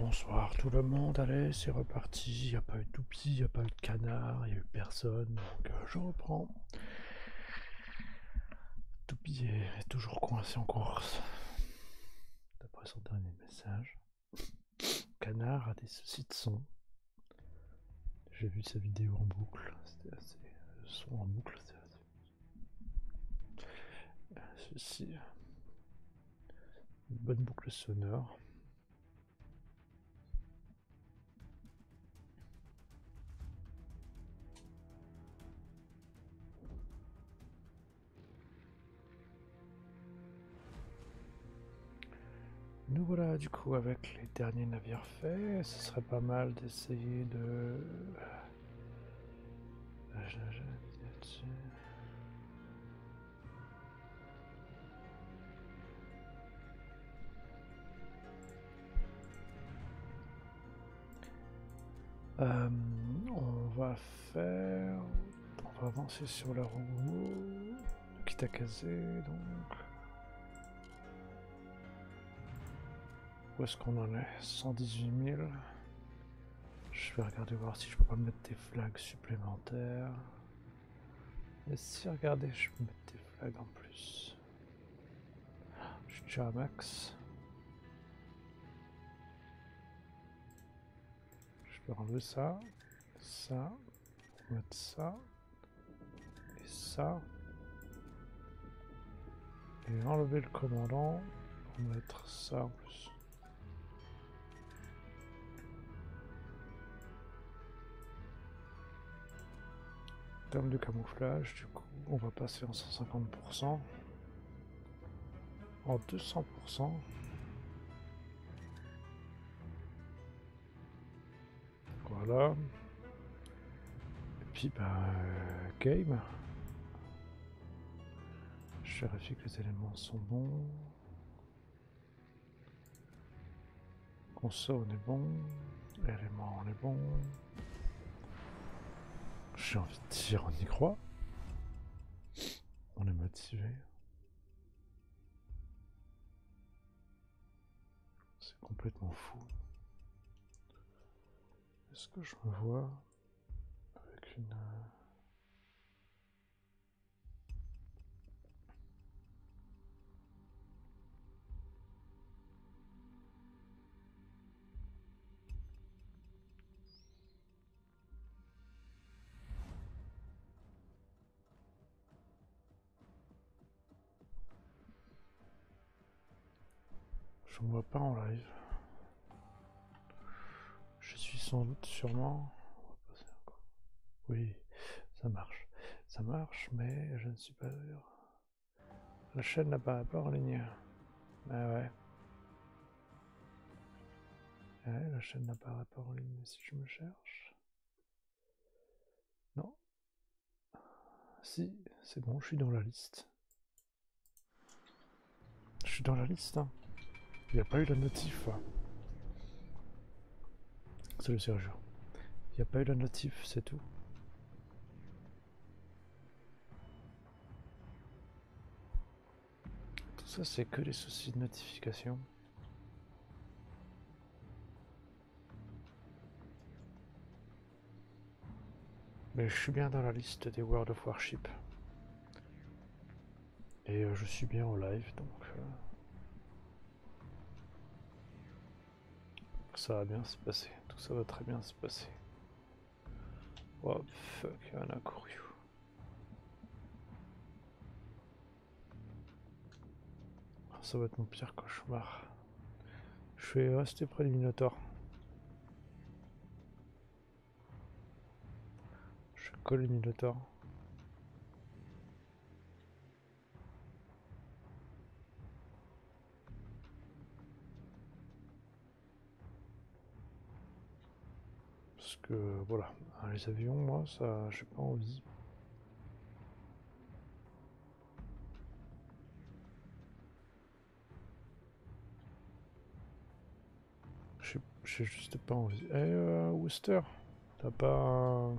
Bonsoir tout le monde, allez c'est reparti, il n'y a pas eu de toupie, il n'y a pas eu de canard, il n'y a eu personne, donc euh, je reprends. Toupie est, toujours coincé en course, d'après son dernier message. Canard a des soucis de son. J'ai vu sa vidéo en boucle, c'était assez... Le son en boucle, c'était assez... Ceci... Une bonne boucle sonore. Nous voilà du coup avec les derniers navires faits. Ce serait pas mal d'essayer de... Euh, on va faire... On va avancer sur la roue. Caser donc... Où est-ce qu'on en est? 118 000. Je vais regarder voir si je peux pas mettre des flags supplémentaires. Et si, regardez, je peux mettre des flags en plus. Je suis déjà à max. Je peux enlever ça, ça, mettre ça, et ça. Et enlever le commandant pour mettre ça en plus. Termes de camouflage, du coup, on va passer en 150%, en 200%. Voilà. Et puis, ben, game. Je vérifie que les éléments sont bons. Console, on est bon. Éléments, on est bon. J'ai envie de dire, on y croit. On est motivé. C'est complètement fou. Est-ce que je me vois avec une... Ne vois pas en live. Je suis sans doute sûrement. Oui, ça marche. Ça marche, mais je ne suis pas sûr. La chaîne n'apparaît pas en ligne. Ah ouais. Ouais, la chaîne n'apparaît pas en ligne si je me cherche. Non. Si, c'est bon, je suis dans la liste. Je suis dans la liste. Hein. Il n'y a pas eu la notif. Salut Sergio. Il n'y a pas eu la notif, c'est tout. Tout ça, c'est que les soucis de notification. Mais je suis bien dans la liste des World of Warship. Et euh, je suis bien en live, donc... ça va bien se passer, tout ça va très bien se passer. Oh fuck, il a couru. Ça va être mon pire cauchemar. Je vais rester près du Minotaur. Je colle le Minotaur. Voilà, les avions, moi, ça, j'ai pas envie. J'ai juste pas envie. Eh, euh, Worcester, t'as pas...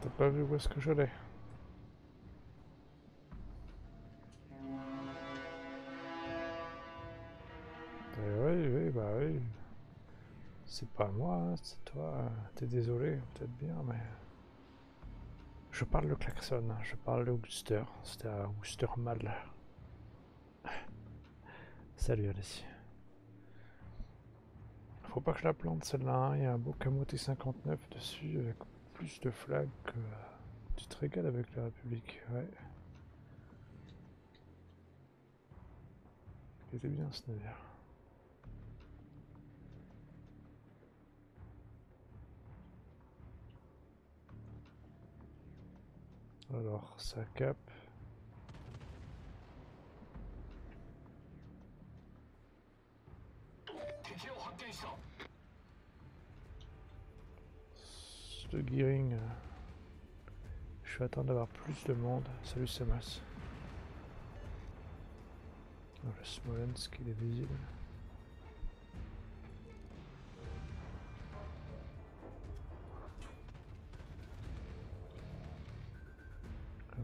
T'as pas vu où est-ce que j'allais? C'est pas moi, c'est toi. T'es désolé, peut-être bien, mais... Je parle de klaxon, je parle de Wooster. C'était à Wooster mal. Salut Alessi. Faut pas que je la plante celle-là, hein. il y a un beau camoté 59 dessus avec plus de flags que... Tu te régales avec la République, ouais. Il était bien ce navire. Alors, ça cap. Le gearing. Euh, je vais attendre d'avoir plus de monde. Salut Samas. Le Smolensk il est visible.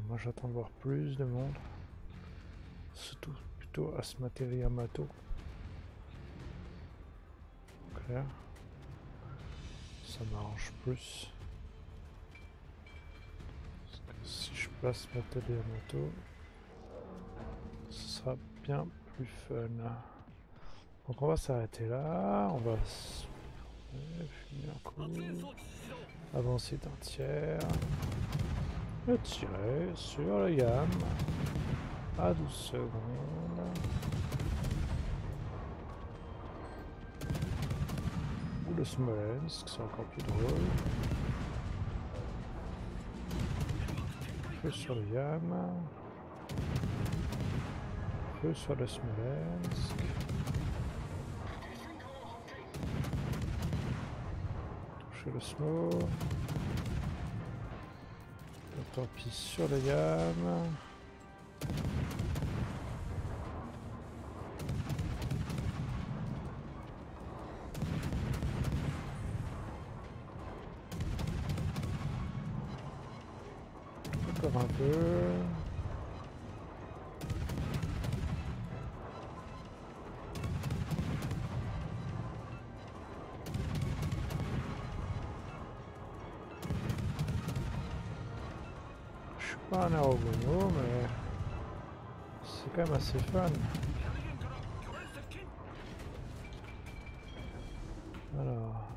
Moi j'attends de voir plus de monde. Surtout plutôt à ce matériel Yamato. Clair. Ça m'arrange plus. si je place matériel Yamato, ce sera bien plus fun. Donc on va s'arrêter là. On va finir un. Avancer d'un tiers et tirer sur la gamme à 12 secondes. Ou le Smolensk, c'est encore plus drôle. Feu sur le Yam. Feu sur le Smolensk. Toucher le Smolensk tant pis sur la gamme. Même assez fun. Alors...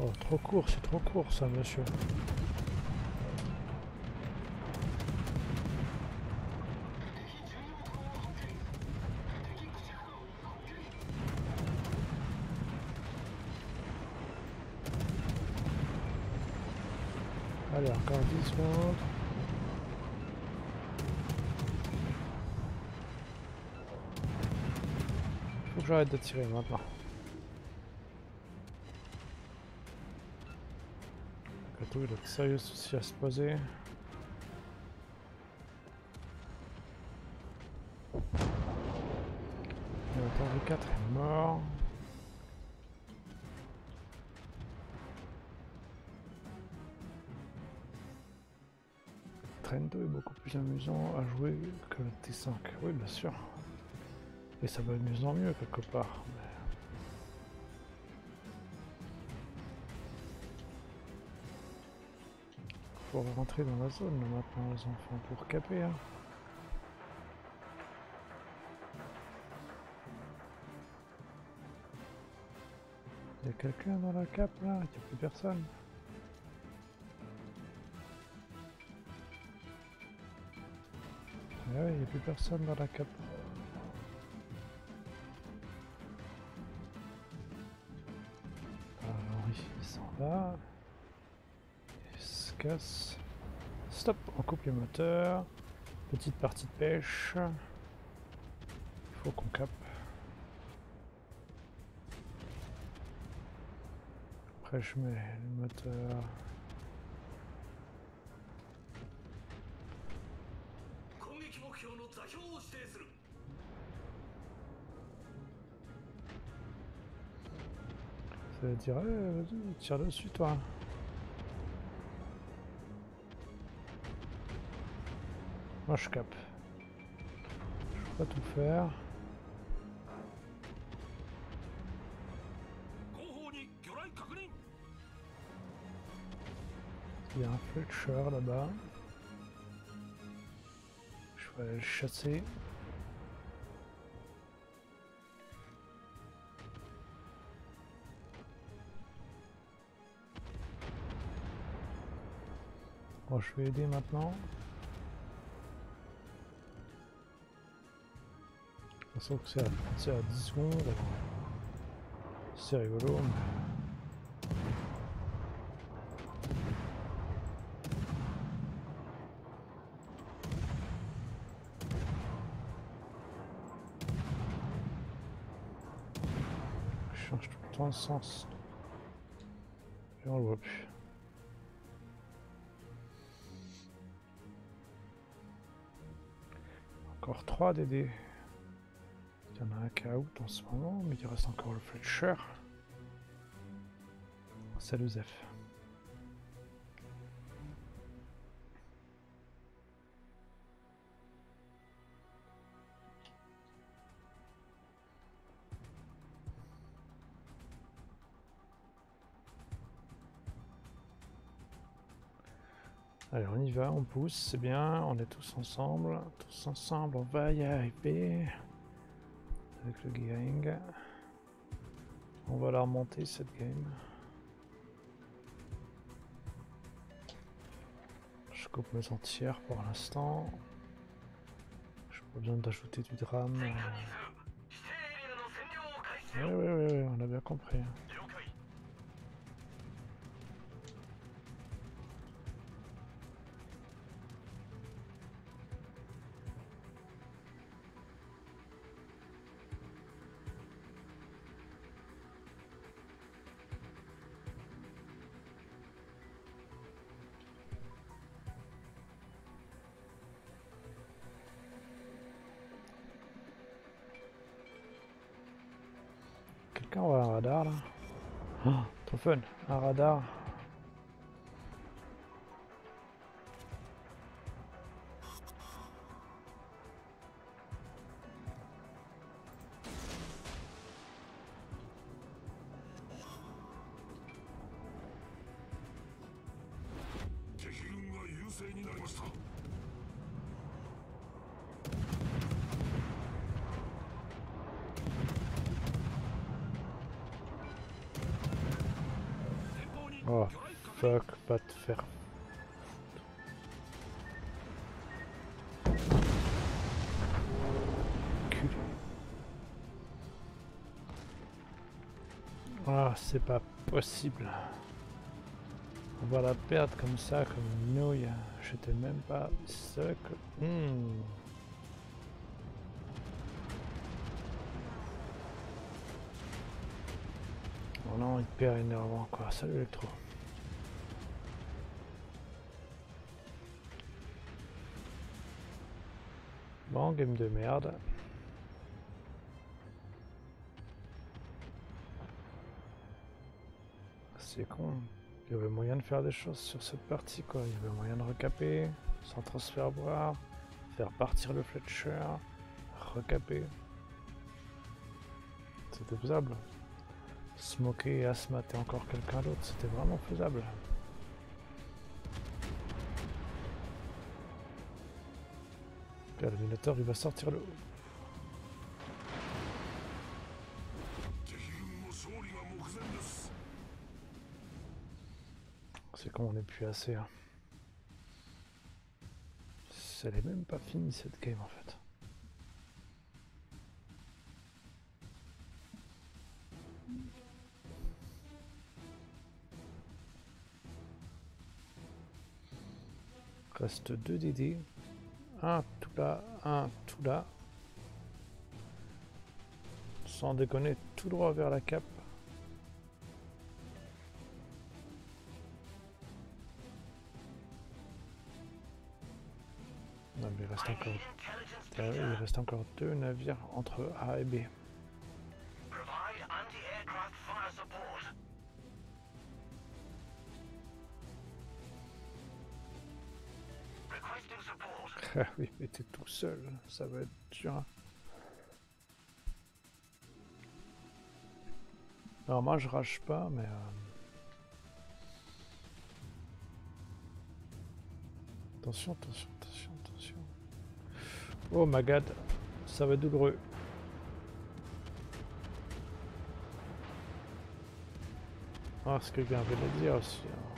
Oh, trop court, c'est trop court ça, monsieur. Allez, encore 10 secondes. J'arrête de tirer maintenant. Gâteau il a de sérieux soucis à se poser. Le 4 est mort. 2 est beaucoup plus amusant à jouer que le T5. Oui, bien sûr. Et ça va de mieux en mieux quelque part. Faut rentrer dans la zone maintenant les enfants pour caper. Hein. Il y a quelqu'un dans la cape là? Il n'y a plus personne. Ah ouais, il n'y a plus personne dans la cape. Stop, on coupe les moteurs. Petite partie de pêche. Il faut qu'on capte. Après je mets le moteur. Ça va dire, vas-y, tire dessus toi. Je capte. Je peux pas tout faire. Il y a un Fletcher là-bas. Je vais aller le chasser. Bon, je vais aider maintenant. De façon, c'est à, à 10 secondes. C'est rigolo, mais... sens. Et on le voit plus. Encore 3 DD. En ce moment, mais il reste encore le Fletcher. Salut Zef. Allez, on y va, on pousse, c'est bien, on est tous ensemble, tous ensemble, on va y arriver avec le gang. On va la remonter cette game. Je coupe mes entières pour l'instant. Je pas besoin d'ajouter du drame. Oui, oui, oui, on a bien compris. Quelqu'un voit un radar là oh, Trop fun, un radar. Possible. On va la perdre comme ça, comme une nouille. J'étais même pas sec. Hmm. Oh non, hyper énervant quoi. Salut Electro. Bon, game de merde. Faire des choses sur cette partie quoi. Il y avait moyen de recaper, sans faire boire, faire partir le Fletcher, recaper. C'était faisable. Smoker et Asmat et encore quelqu'un d'autre, c'était vraiment faisable. L'illuminateur il va sortir le... Plus assez. Hein. Même pas finie cette game en fait. Reste 2 DD. Un tout là, un tout là. Sans déconner, tout droit vers la cape. Encore... Il reste encore deux navires entre A et B. Ah oui, mais t'es tout seul, ça va être dur. Alors moi je rage pas, mais... Euh, Attention, attention, attention, attention. Oh my god, ça va être douloureux. Ah, ce que quelqu'un avait à dire aussi. hein.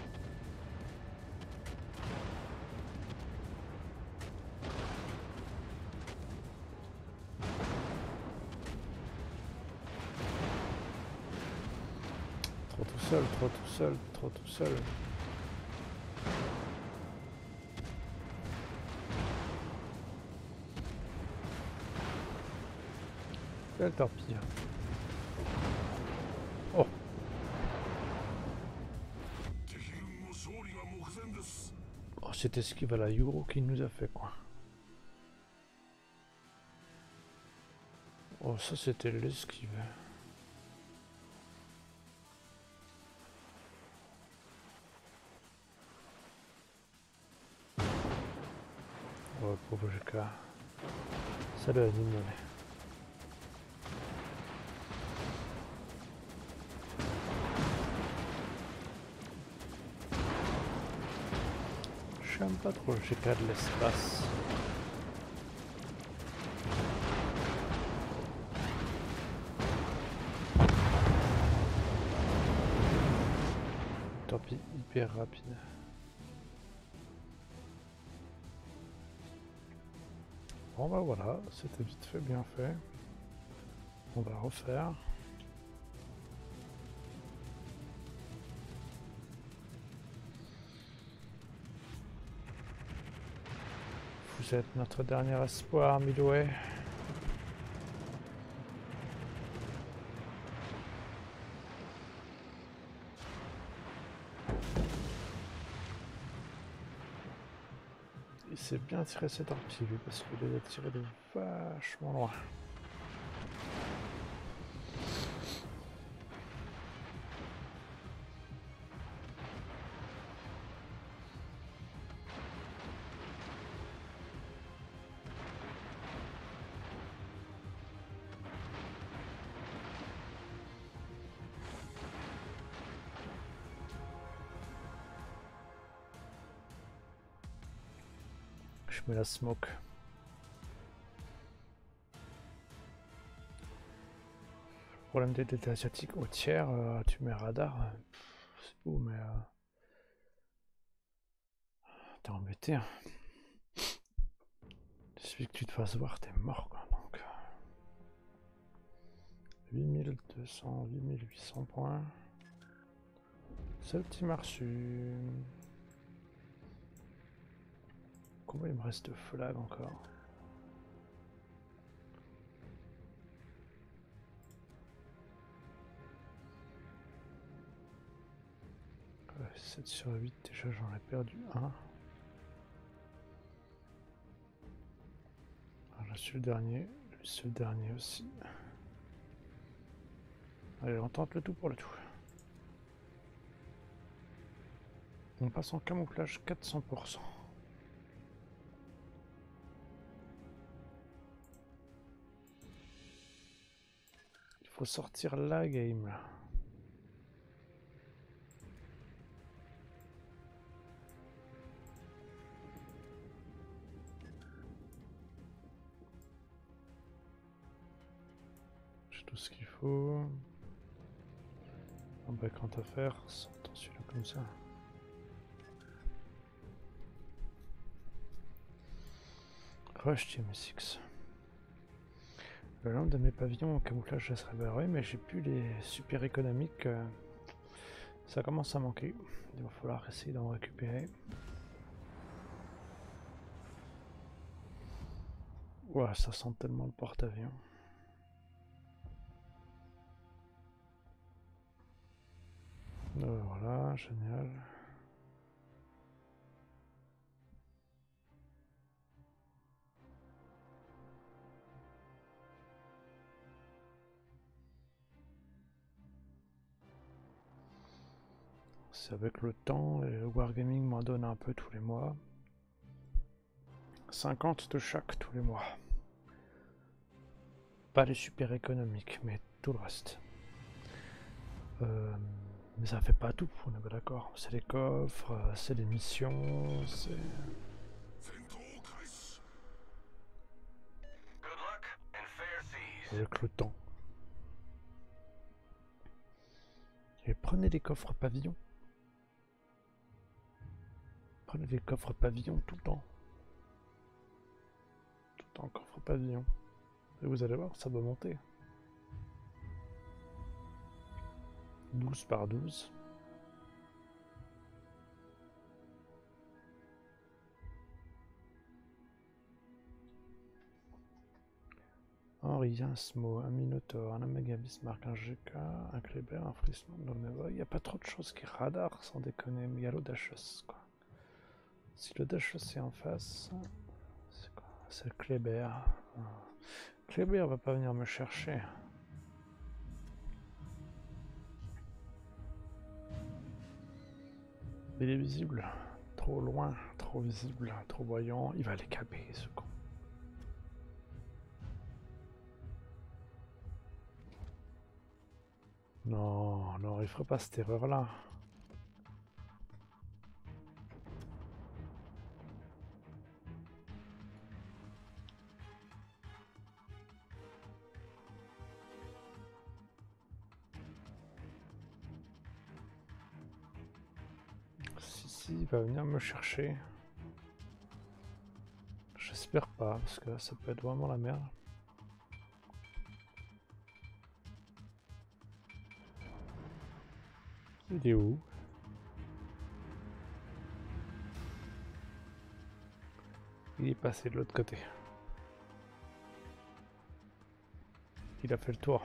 Trop tout seul, trop tout seul, trop tout seul. Oh. Oh, cette esquive à la Yuro qui nous a fait quoi. Oh, ça c'était l'esquive. Oh, pauvre GK. Salut à pas trop GK de l'espace. Tant pis, hyper rapide. Bon bah voilà, c'était vite fait, bien fait. On va refaire. Vous êtes notre dernier espoir, Midway. Il s'est bien tiré cette torpille parce qu'il les a tirés de vachement loin. Mets la smoke. Problème des détails asiatiques au tiers, euh, tu mets radar, euh, c'est beau, mais euh, t'es embêté. hein. Il que tu te fasses voir, t'es mort quoi. Donc, euh, 8200, 8800 points. C'est le petit marchu. Il me reste flag encore Ouais, 7 sur 8, déjà j'en ai perdu un. Ah, Là, c'est le dernier, le dernier aussi. Allez, on tente le tout pour le tout. On passe en camouflage 400%. Faut sortir la game là. J'ai tout ce qu'il faut. Un bac à faire, sortant celui-là comme ça. Rush TM6. Long de mes pavillons en camouflage je serais barré, mais j'ai plus les super économiques. euh, ça commence à manquer. Il va falloir essayer d'en récupérer. Ouah, ça sent tellement le porte-avions. Euh, voilà, génial. avec le temps, et le Wargaming m'en donne un peu tous les mois. 50 de chaque tous les mois. Pas les super économiques, mais tout le reste. Euh, mais ça fait pas tout, on est d'accord. C'est les coffres, c'est les missions, c'est... Avec le temps. Et prenez des coffres pavillons. Prenez les coffres pavillons tout le temps. Tout le temps coffre pavillon. Et vous allez voir, ça va monter. 12 par 12. Henri, un Smo, un Minotaur, un Omega Bismarck, un GK, un Kleber, un Frisman, Il n'y a pas trop de choses qui radar sans déconner, mais il y a quoi. Si l'Audacious est en face, c'est quoi? C'est le Kleber. Kleber va pas venir me chercher. Il est visible. Trop loin, trop visible, trop voyant. Il va les caper, ce con. Non, non, il ferait pas cette erreur-là. Si, il va venir me chercher. J'espère pas, parce que ça peut être vraiment la merde. Il est où? Il est passé de l'autre côté. Il a fait le tour.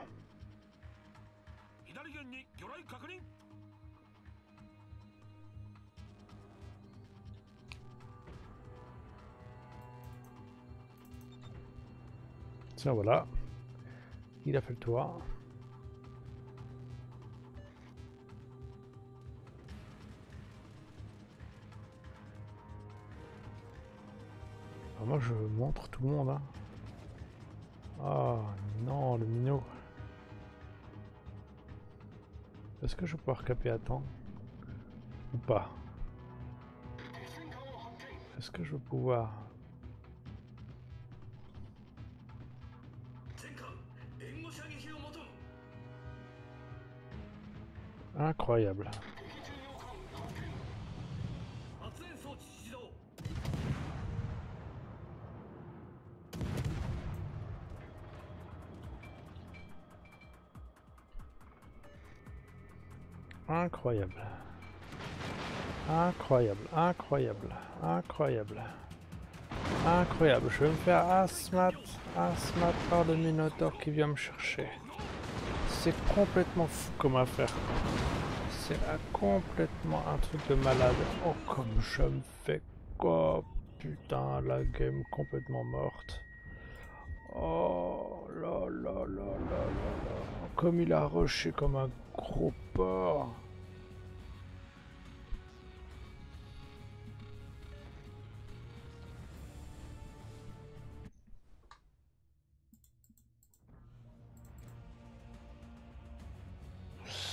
Tiens, voilà. Il a fait le tour. moi je montre tout le monde. Hein. Ah non, le minot. Est-ce que je vais pouvoir caper à temps Ou pas? Est-ce que je vais pouvoir... Incroyable. Incroyable. Incroyable, incroyable, incroyable. Incroyable, je vais me faire asmat, asmat par le Minotaur qui vient me chercher. C'est complètement fou comme affaire. C'est complètement un truc de malade. Oh, comme je me fais... Oh, putain, la game complètement morte. Oh là là là là là là. Comme il a rushé comme un gros porc.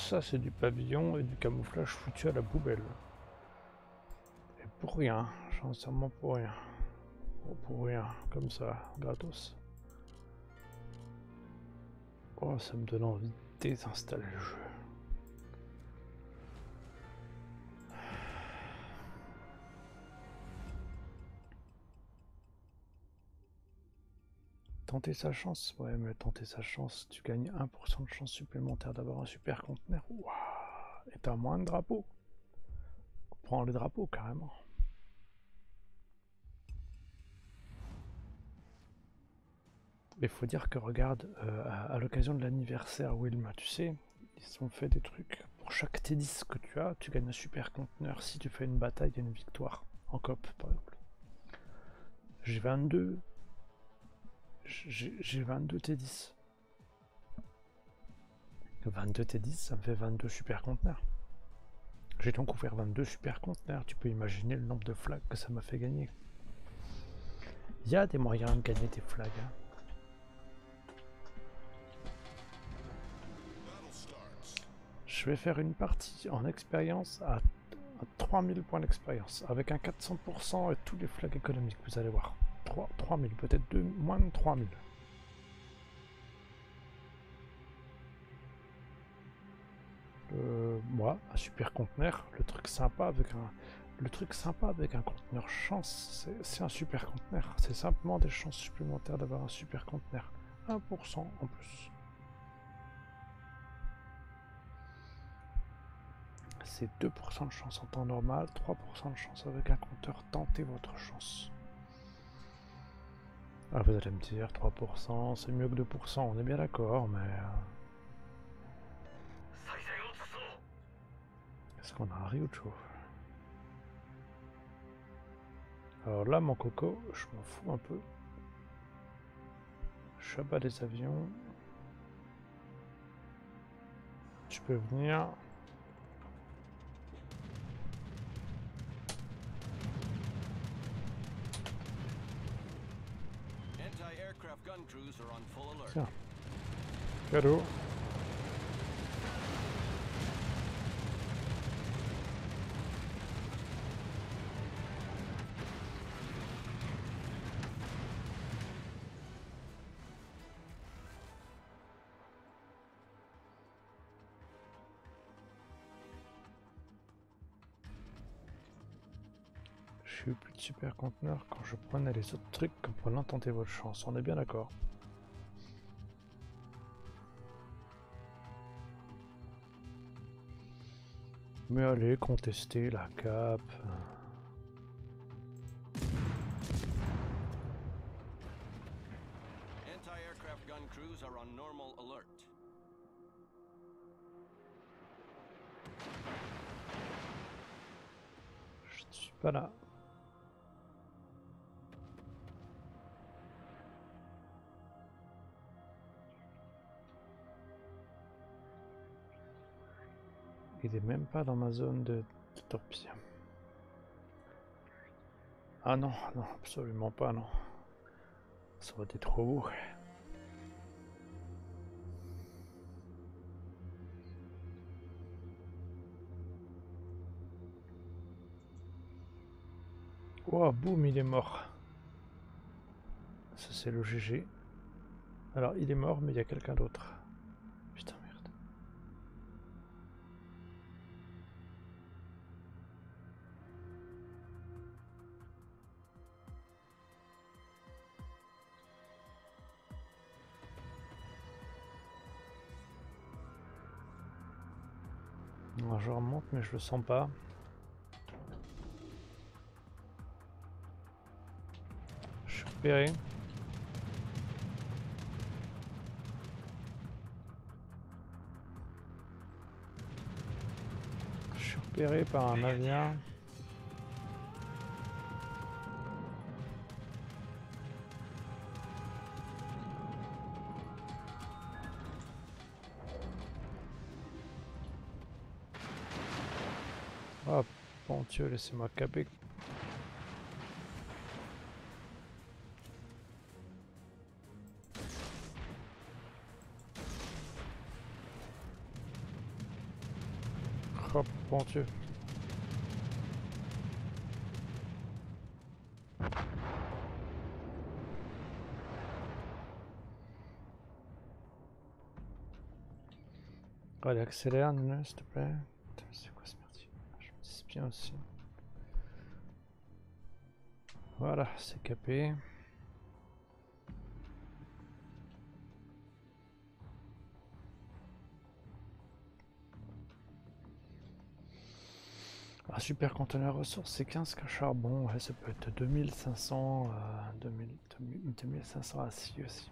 Ça c'est du pavillon et du camouflage foutu à la poubelle. Et pour rien, sincèrement pour rien. pour rien, comme ça, gratos. Oh, ça me donne envie de désinstaller le jeu. Tenter sa chance Ouais, mais tenter sa chance, tu gagnes 1% de chance supplémentaire d'avoir un super conteneur. Et t'as moins de drapeaux. Prends les drapeaux carrément. Mais faut dire que regarde, euh, à, l'occasion de l'anniversaire Wilma, tu sais, ils ont fait des trucs. Pour chaque T10 que tu as, tu gagnes un super conteneur. Si tu fais une bataille, a une victoire. En COP, par exemple. J'ai 22. J'ai 22 T10. 22 T10, ça me fait 22 super conteneurs. J'ai donc ouvert 22 super conteneurs. Tu peux imaginer le nombre de flags que ça m'a fait gagner. Il y a des moyens de gagner des flags. Hein. Je vais faire une partie en expérience à, 3000 points d'expérience, avec un 400% et tous les flags économiques, vous allez voir. 3, 3000, peut-être moins de 3000. Euh, moi, un super conteneur, le truc sympa avec un, le truc sympa avec un conteneur chance, c'est un super conteneur. C'est simplement des chances supplémentaires d'avoir un super conteneur. 1% en plus. C'est 2% de chance en temps normal, 3% de chance avec un compteur. Tentez votre chance. Ah, vous allez me dire 3%, c'est mieux que 2%, on est bien d'accord, mais... Euh, Est-ce qu'on a un Ryucho Alors là, mon coco, je m'en fous un peu. Je bas des avions. Tu peux venir. Tiens. Plus de super conteneur quand je prenais les autres trucs comme pour tenter votre chance. On est bien d'accord. Mais allez, contester la cape. Je ne suis pas là. Il est même pas dans ma zone de, de Ah non, non, absolument pas, non. Ça aurait été trop beau. Oh, boum, il est mort. Ça, c'est le GG. Alors, il est mort, mais il y a quelqu'un d'autre. Mais je le sens pas. Je suis repéré. Je suis repéré par un navire. Bon laissez-moi caper. Oh bon Dieu. Allez, accélère, s'il te plaît. Aussi. Voilà, c'est capé. Un super conteneur ressources, c'est 15 cas charbon, ouais, ça peut être 2500, euh, 2000, 2500 acier aussi.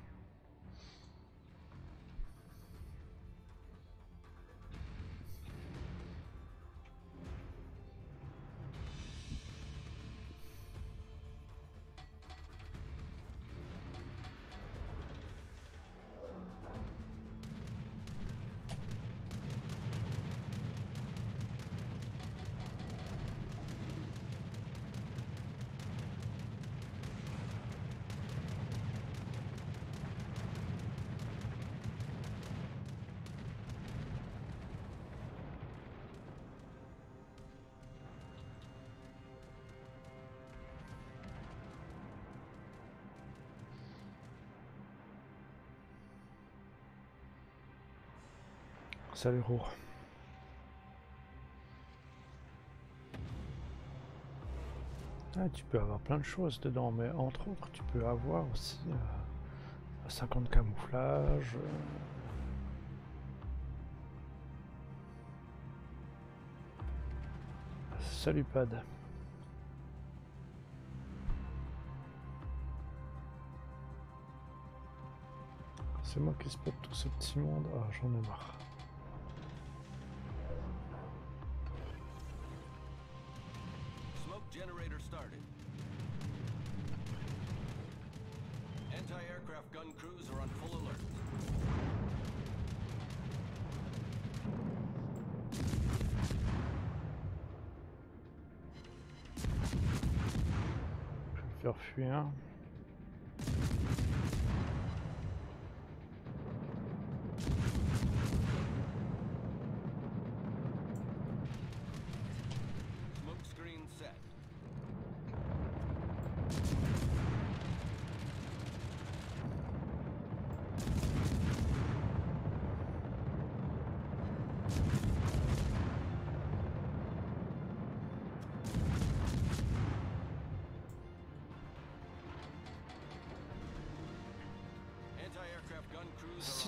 sale héros. Ah, tu peux avoir plein de choses dedans, mais entre autres, tu peux avoir aussi euh, 50 camouflages. Euh. Salut Pad. C'est moi qui spot tout ce petit monde. Ah, j'en ai marre.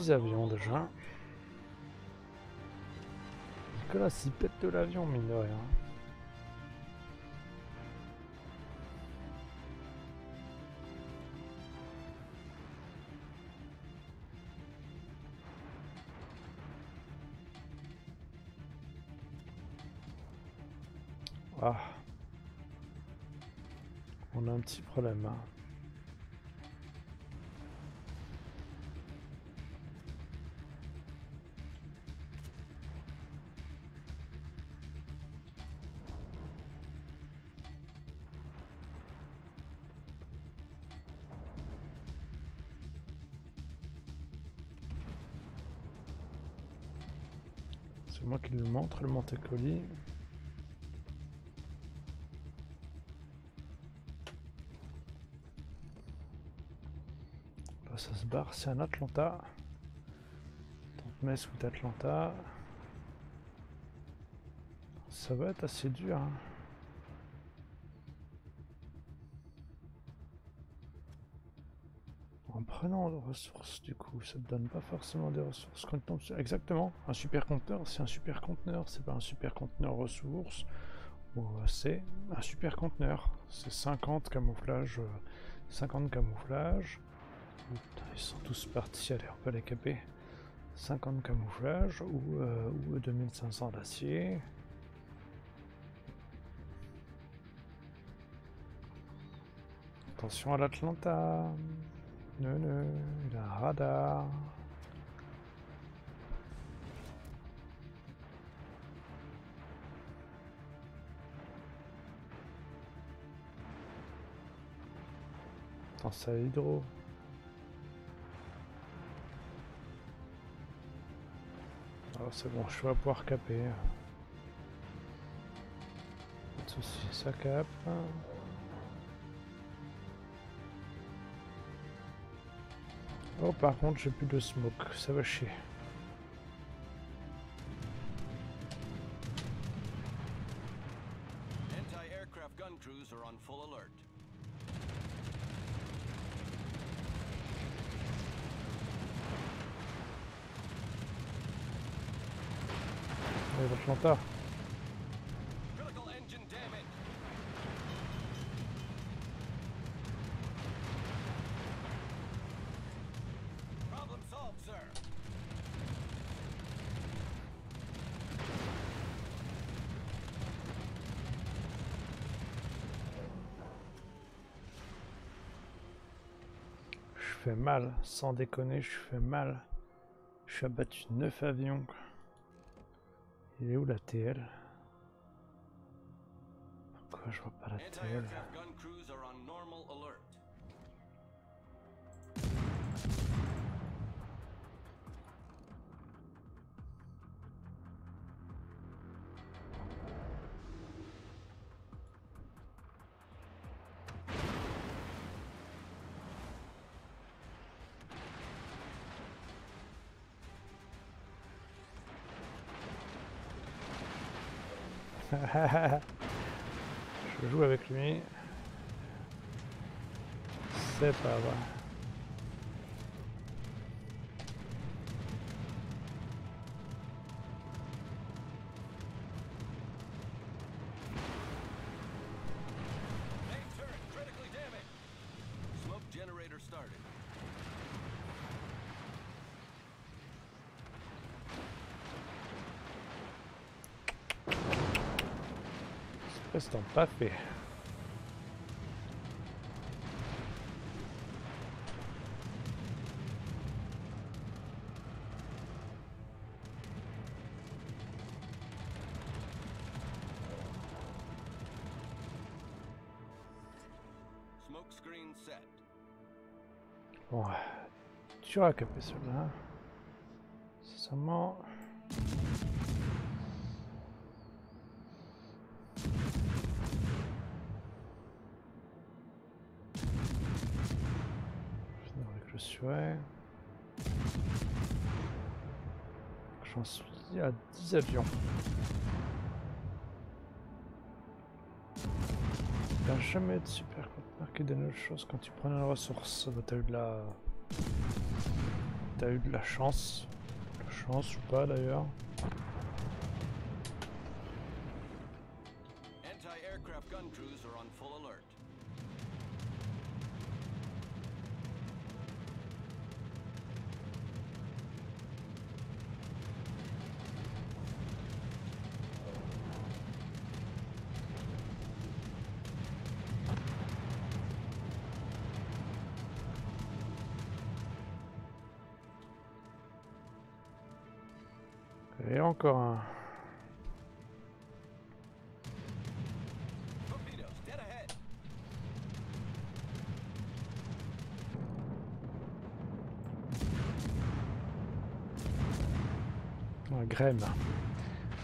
Crews are 6 on avions déjà. Nicolas, s'il pète de l'avion, mine de rien. Ah. On a un petit problème. hein. C'est moi qui le montre, le Monte Colis. Là, ça se barre, c'est un Atlanta. Metz ou Atlanta. Ça va être assez dur. hein. Prenant des ressources, du coup, ça te donne pas forcément des ressources. Quand Exactement, un super conteneur, c'est un super conteneur, c'est pas un super conteneur ressources. Ou, euh, c'est un super conteneur. C'est 50 camouflages. euh, 50 camouflages. Ouh, putain, ils sont tous partis, allez, on peut les caper. 50 camouflages ou, euh, ou 2500 d'acier. Attention à l'Atlanta. Il a un radar. Attends, ça hydro. Ah, c'est bon, je vais pouvoir caper. Pas de soucis, ça capte. Oh, par contre, j'ai plus de smoke, ça va chier. Sans déconner, je fais mal. Je suis abattu 9 avions. Il est où la TL Pourquoi je vois pas la TL Je joue avec lui. C'est pas vrai. Espèce d'en pas fait. Smoke screen set. Bon, à 10 avions. Il jamais de super conteneur qui donne autre chose quand tu prends une ressource. Bah, T'as eu de la. T'as eu de la chance. De chance ou pas d'ailleurs.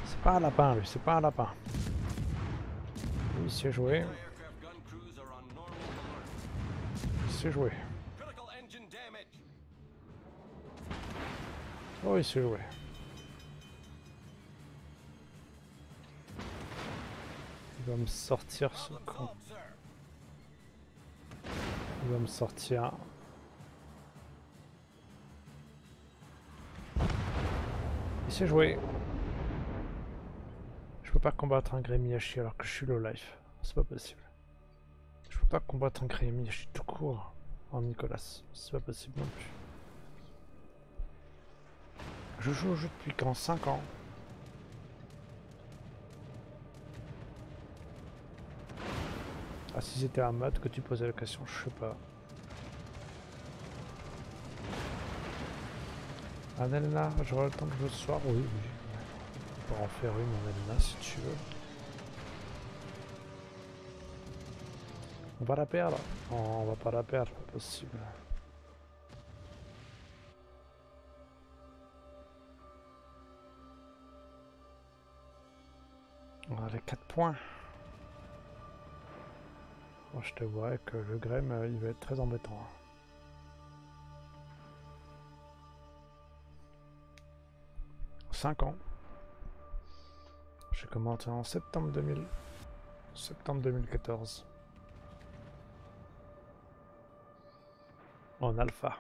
C'est pas un lapin lui, c'est pas un lapin. C'est joué. Anti-aircraft gun crews are on normal alert. C'est joué. Il va me sortir ce con. Il va me sortir. Il s'est joué. Je peux pas combattre un Grémiachi alors que je suis low life. C'est pas possible. Je peux pas combattre un Grémiachi tout court en Nicolas. C'est pas possible non plus. Je joue au jeu depuis quand? 5 ans. Ah si c'était un mode que tu posais la question, je sais pas. Un Elna, j'aurai le temps de jouer ce soir Oui. On peut en faire une en Elna si tu veux. On va la perdre Non, on va pas la perdre, pas possible. On a les 4 points. Je te vois que le Grême, euh, il va être très embêtant. Hein. Cinq ans. J'ai commencé en septembre 2000. Septembre 2014. En alpha.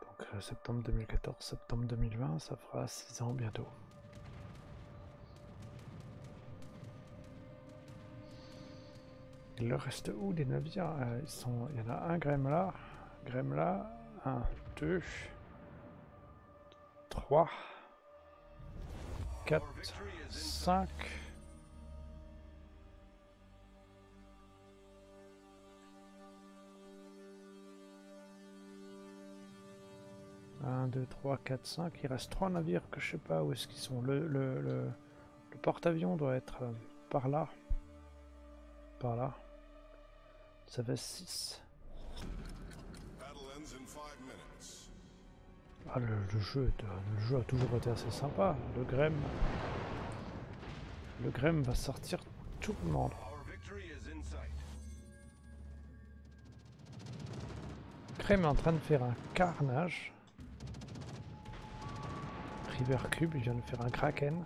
Donc euh, septembre 2014, septembre 2020, ça fera 6 ans bientôt. Il leur reste où des navires? Euh. Il y en a un Grême là, 1, 2, 3, 4, 5. Un, 2, 3, 4, 5. Il reste trois navires que je sais pas où est-ce qu'ils sont. Le, le, le, le porte-avions doit être euh, par là. Par là. Ça fait 6. Ah, le, le jeu est, euh, le jeu a toujours été assez sympa. Le Grême. Le Grême va sortir tout le monde. Grême est en train de faire un carnage. River Cube, vient de faire un Kraken.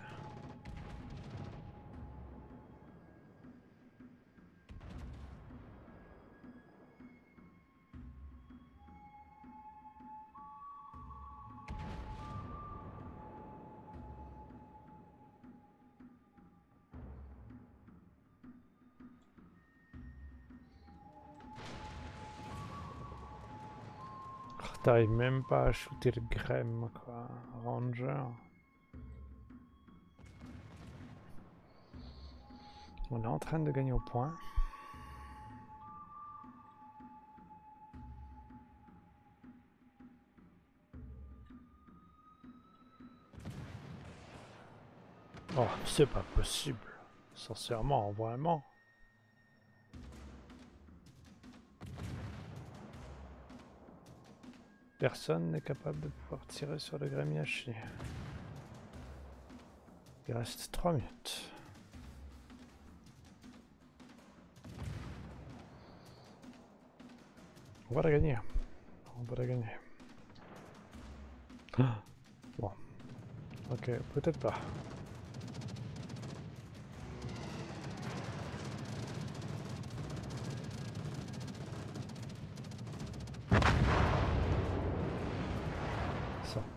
T'arrives même pas à shooter le grême, quoi. Ranger. On est en train de gagner au point. Oh, c'est pas possible. Sincèrement, vraiment. Personne n'est capable de pouvoir tirer sur le à chier. Il reste 3 minutes. On va la gagner. On va la gagner. Ah. Bon. Ok, peut-être pas.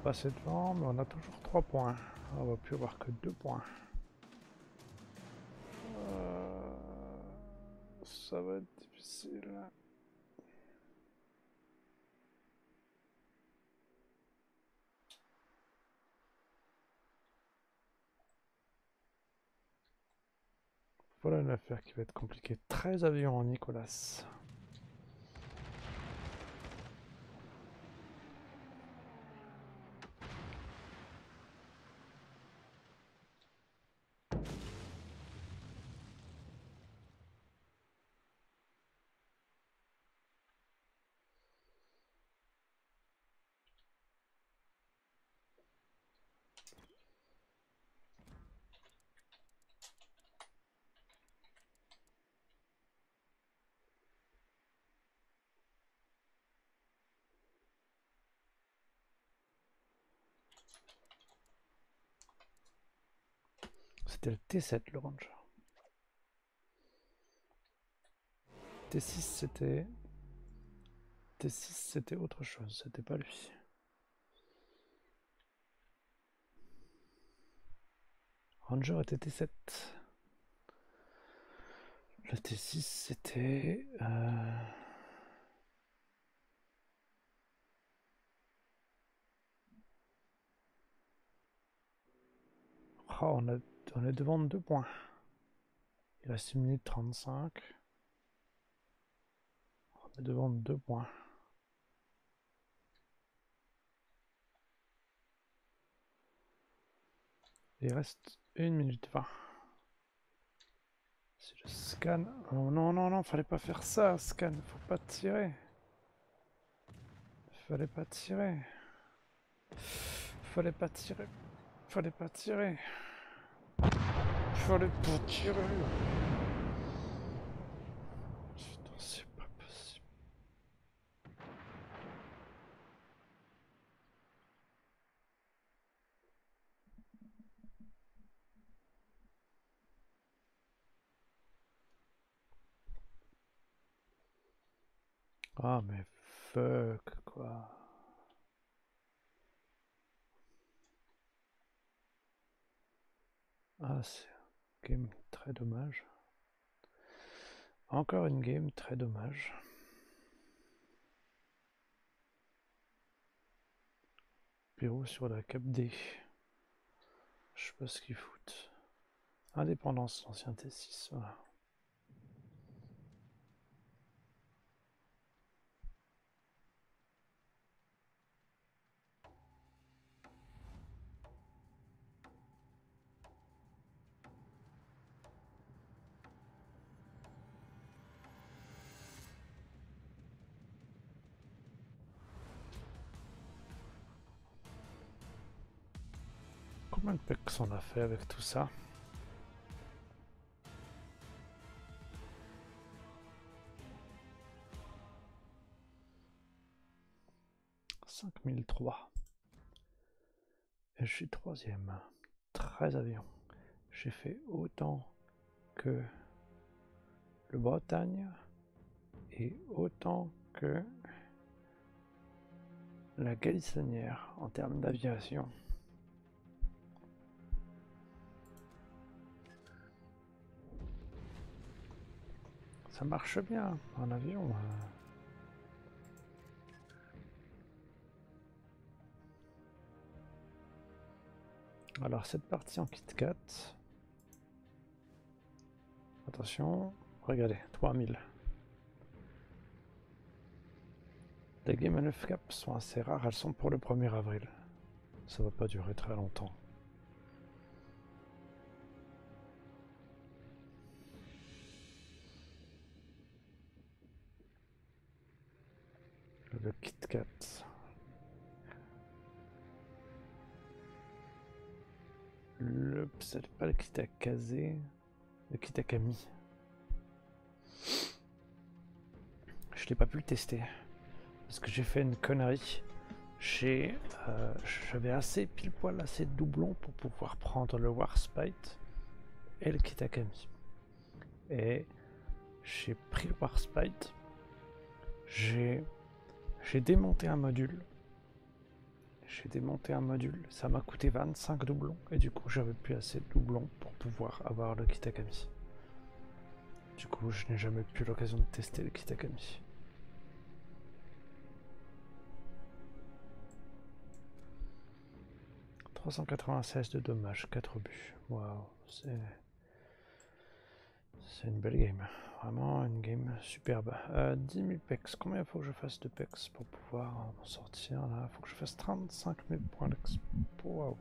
Passer devant, mais on a toujours 3 points. On va plus avoir que 2 points. Euh, Ça va être difficile. Voilà une affaire qui va être compliquée. 13 avions en Nicolas. C'était le T7 le Ranger. T6 c'était... T6 c'était autre chose, c'était pas lui. Ranger était T7. Le T6 c'était... euh, Oh, on, a, on est devant de deux points. Il reste 1 minute 35. On est devant de deux points. Il reste 1 minute 20. Si je scanne... Oh non, non, non, fallait pas faire ça, scan. Faut pas tirer. Fallait pas tirer. Fallait pas tirer. Fallait pas tirer. Fallait pas tirer. Putain, c'est pas possible. Ah mais fuck quoi. Ah c'est un game très dommage. Encore une game très dommage. Pérou sur la cap D. Je sais pas ce qu'ils foutent. Indépendance, l'ancien T6, voilà. Combien de pecs on a fait avec tout ça Cinq mille trois. Et je suis troisième. 13 avions. J'ai fait autant que le Bretagne et autant que la Galissonière en termes d'aviation. ça marche bien en avion. Euh. Alors cette partie en KitKat. Attention, regardez, 3000. Les game à 9 caps sont assez rares, elles sont pour le 1er avril. Ça va pas durer très longtemps. Le KitKat. Le. C'est pas le kit à le kit à. Je l'ai pas pu le tester. Parce que j'ai fait une connerie. J'ai, euh, J'avais assez pile poil assez de doublons pour pouvoir prendre le Warspite et le kit à Camille. Et j'ai pris le Warspite. J'ai j'ai démonté un module j'ai démonté un module, ça m'a coûté 25 doublons et du coup j'avais plus assez de doublons pour pouvoir avoir le Kitakami. Du coup je n'ai jamais eu l'occasion de tester le Kitakami. « 396 de dommages, 4 buts. Waouh, c'est... C'est une belle game. Vraiment une game superbe. Euh, 10 000 pex. Combien faut que je fasse de pex pour pouvoir en sortir là? Faut que je fasse 35 000 points d'expo. Waouh.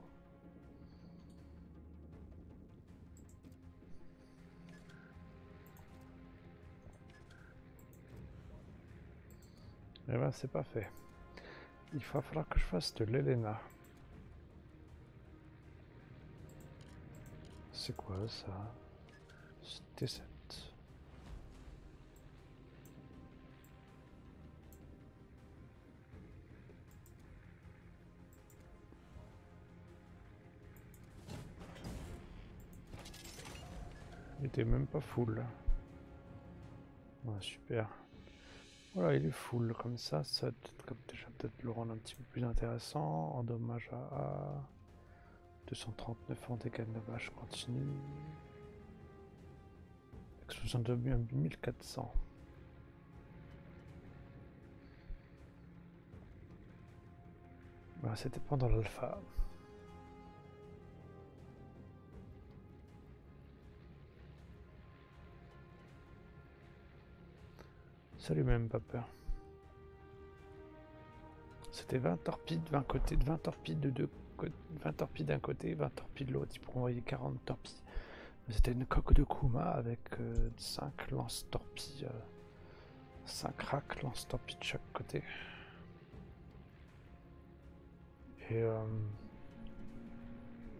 Eh ben c'est pas fait. Il va falloir que je fasse de l'Elena. C'est quoi ça? C'était ça. Il était même pas full. Ouais, super. Voilà, il est full comme ça. Ça va déjà peut-être le rendre un petit peu plus intéressant. En dommage à A. 239 en dégâts de vache continue. Explosion de 1400. Voilà, c'était pendant l'alpha. Salut même pas peur. C'était 20 torpilles de 20 côtés, 20 torpilles de deux côtés, 20 torpilles d'un côté, 20 torpilles de l'autre. Il pourrait envoyer 40 torpilles. C'était une coque de Kuma avec 5 euh, lance-torpilles. 5 euh, racks lance-torpilles de chaque côté. Et euh,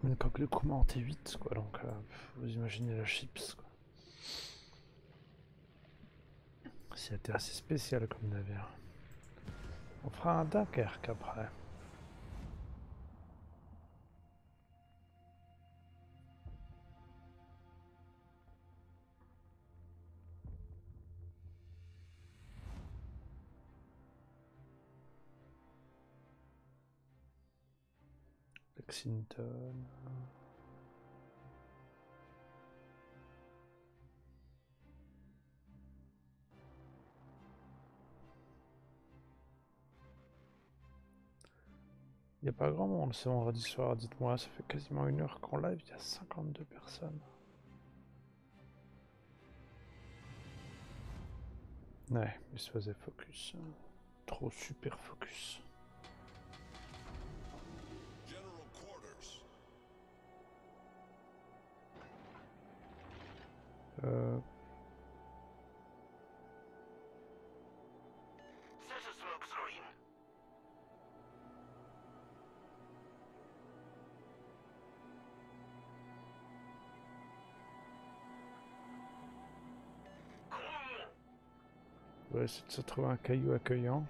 une coque de Kuma en T8, quoi. Donc, vous imaginez la chips, quoi. C'était assez spécial comme navire. On fera un Dunkerque après. Lexington. Il n'y a pas grand monde ce vendredi soir, dites-moi, ça fait quasiment une heure qu'en live, il y a 52 personnes. Ouais, il se faisait focus. Trop super focus. Euh... essayer de se trouver un caillou accueillant.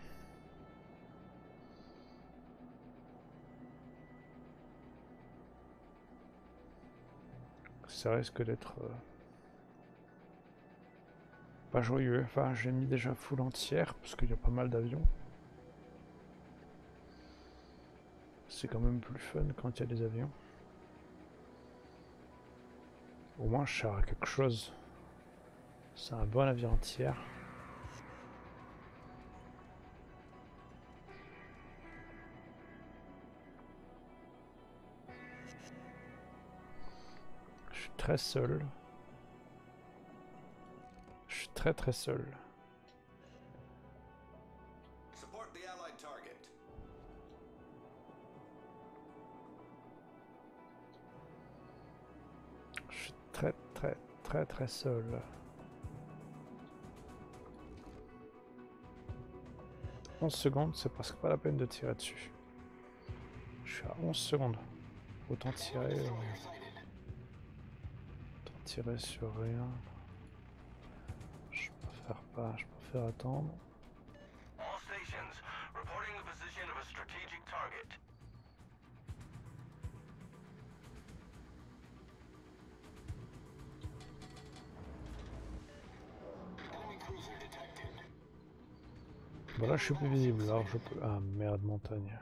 Ça risque d'être euh, pas joyeux. Enfin, j'ai mis déjà full entière parce qu'il y a pas mal d'avions. C'est quand même plus fun quand il y a des avions. Au moins, je sers à quelque chose. C'est un bon avion entière. Très seul. Je suis très très seul. Je suis très très très très seul. « 11 secondes, c'est presque pas la peine de tirer dessus. Je suis à 11 secondes. Autant tirer... euh, tirer sur rien. Je préfère pas, je préfère attendre. All stations, reporting the position of a strategic target. Voilà, je suis plus visible, alors je peux... Ah merde, montagne.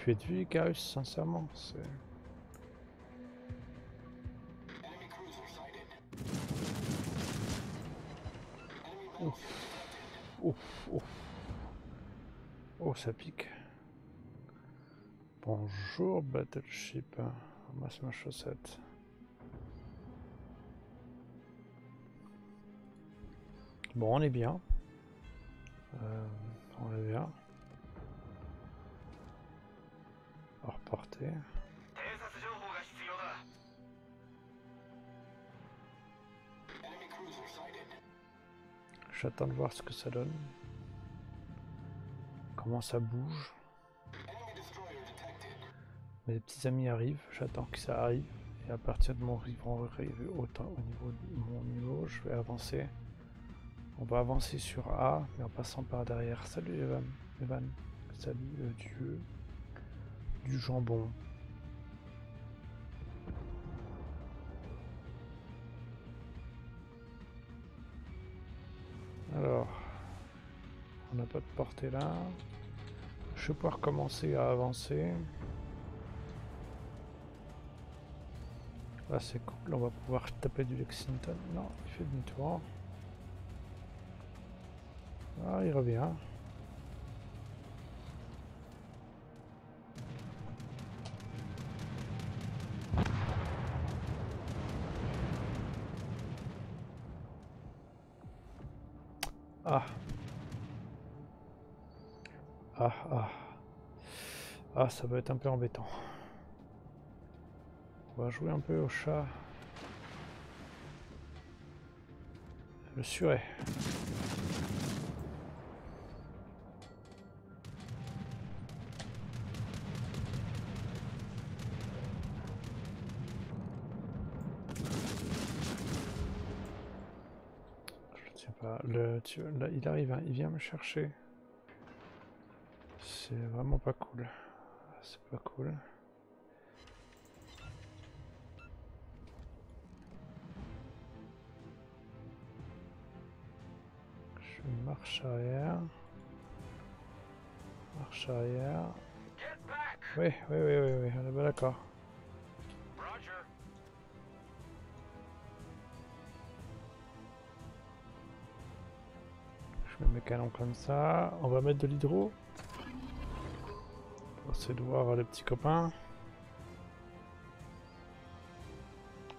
Je crois plus être vu, Garus, sincèrement. C'est... Ouf, ouf. Oh, ça pique. Bonjour, Battleship. Ramasse ma chaussette. Bon, on est bien. Euh, on est bien. 偵察情報が必要だ enemy cruiser sighted. J'attends de voir ce que ça donne. Comment ça bouge. Enemy destroyer detected. Mes petits amis arrivent, j'attends que ça arrive. Et à partir de mon ils vont arriver autant au niveau de mon niveau, je vais avancer. On va avancer sur A, mais en passant par derrière. Salut Evan. Evan. Salut euh, Dieu. Du jambon. Alors, on n'a pas de portée là. Je vais pouvoir commencer à avancer. Là c'est cool, on va pouvoir taper du Lexington. Non, il fait demi-tour. Ah, il revient. Ah, ah. Ah, ça va être un peu embêtant. On va jouer un peu au chat. Le suret. Je tiens pas. Le, tu- il arrive, hein, il vient me chercher. C'est vraiment pas cool. C'est pas cool. Je marche arrière. Marche arrière. Oui, oui, oui, oui, oui, on est bien d'accord. Je mets mes canons comme ça. On va mettre de l'hydro. Essayer de voir les petits copains.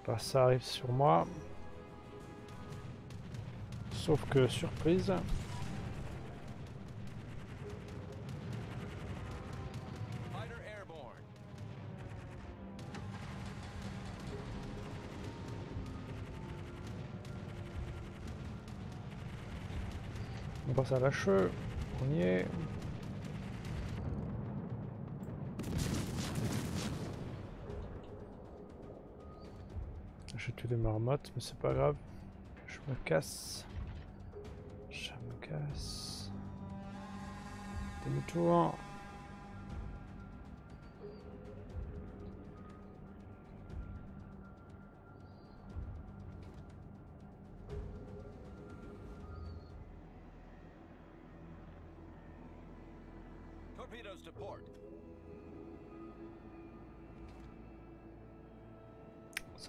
Là, ça arrive sur moi. Sauf que, surprise, on passe à cheveux. On y est. des marmottes, mais c'est pas grave. Je me casse. Je me casse. Demi-tour.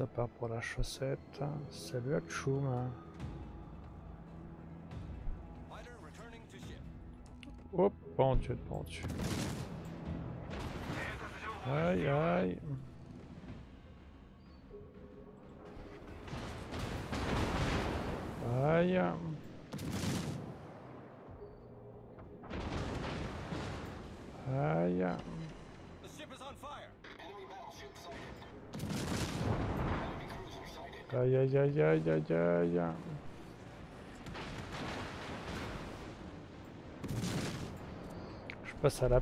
Ça part pour la chaussette. Salut à Tchoum. Oh, bon Dieu, bon Dieu. Aïe, aïe. Aïe. Aïe. Cruiser sighted. Aïe, aïe, aïe, aïe, aïe, aïe. Je passe à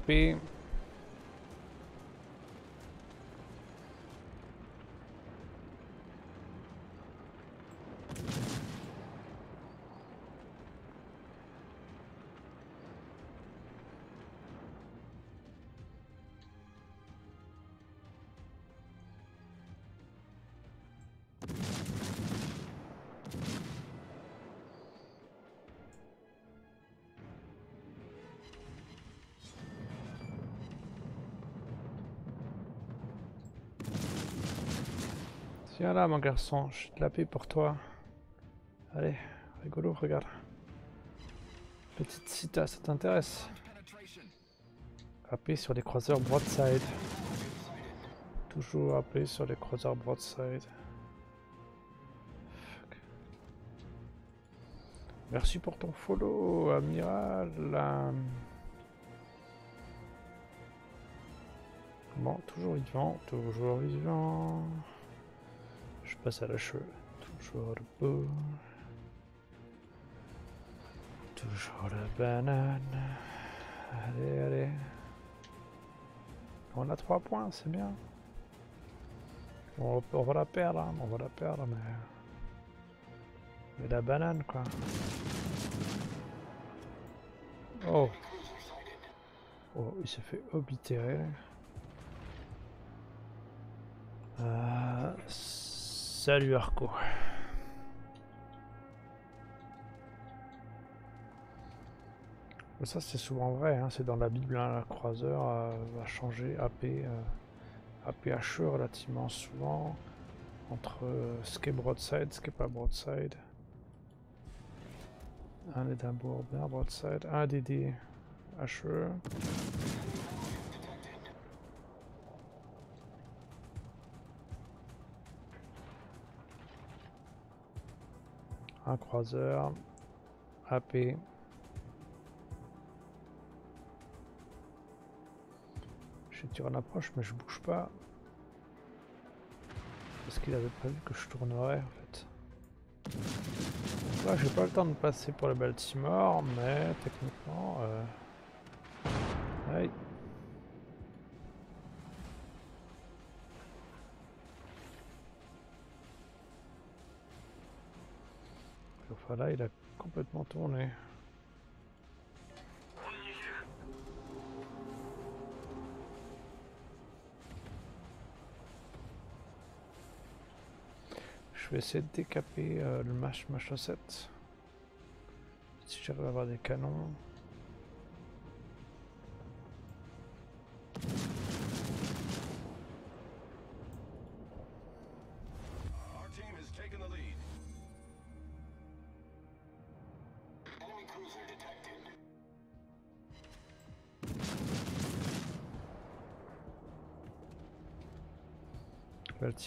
Tiens là, mon garçon, j'ai de la paix pour toi. Allez, rigolo, regarde. Petite cita, ça t'intéresse? Appuie sur les croiseurs broadside. Toujours appuyer sur les croiseurs broadside. Merci pour ton follow, amiral. Bon, toujours vivant, toujours vivant. Passe à la cheveux. Toujours debout. Toujours la banane. Allez, allez. On a 3 points, c'est bien. On, va la perdre, hein, on va la perdre, mais... Mais la banane, quoi. Oh, oh il s'est fait oblitérer. Euh, salut Arco. Ça c'est souvent vrai, hein, c'est dans la Bible, hein, la croiseur euh, va changer AP, euh, APHE relativement souvent entre euh, ce qui est broadside, ce qui est pas broadside. Un Edinburgh bien broadside, un DD. Un croiseur, AP. Je tire en approche, mais je bouge pas. Parce qu'il avait prévu que je tournerais en fait. Là, j'ai pas le temps de passer pour le Baltimore, mais techniquement. Euh... là, il a complètement tourné. Je vais essayer de décaper euh, le match ma chaussette. Si j'arrive à avoir des canons.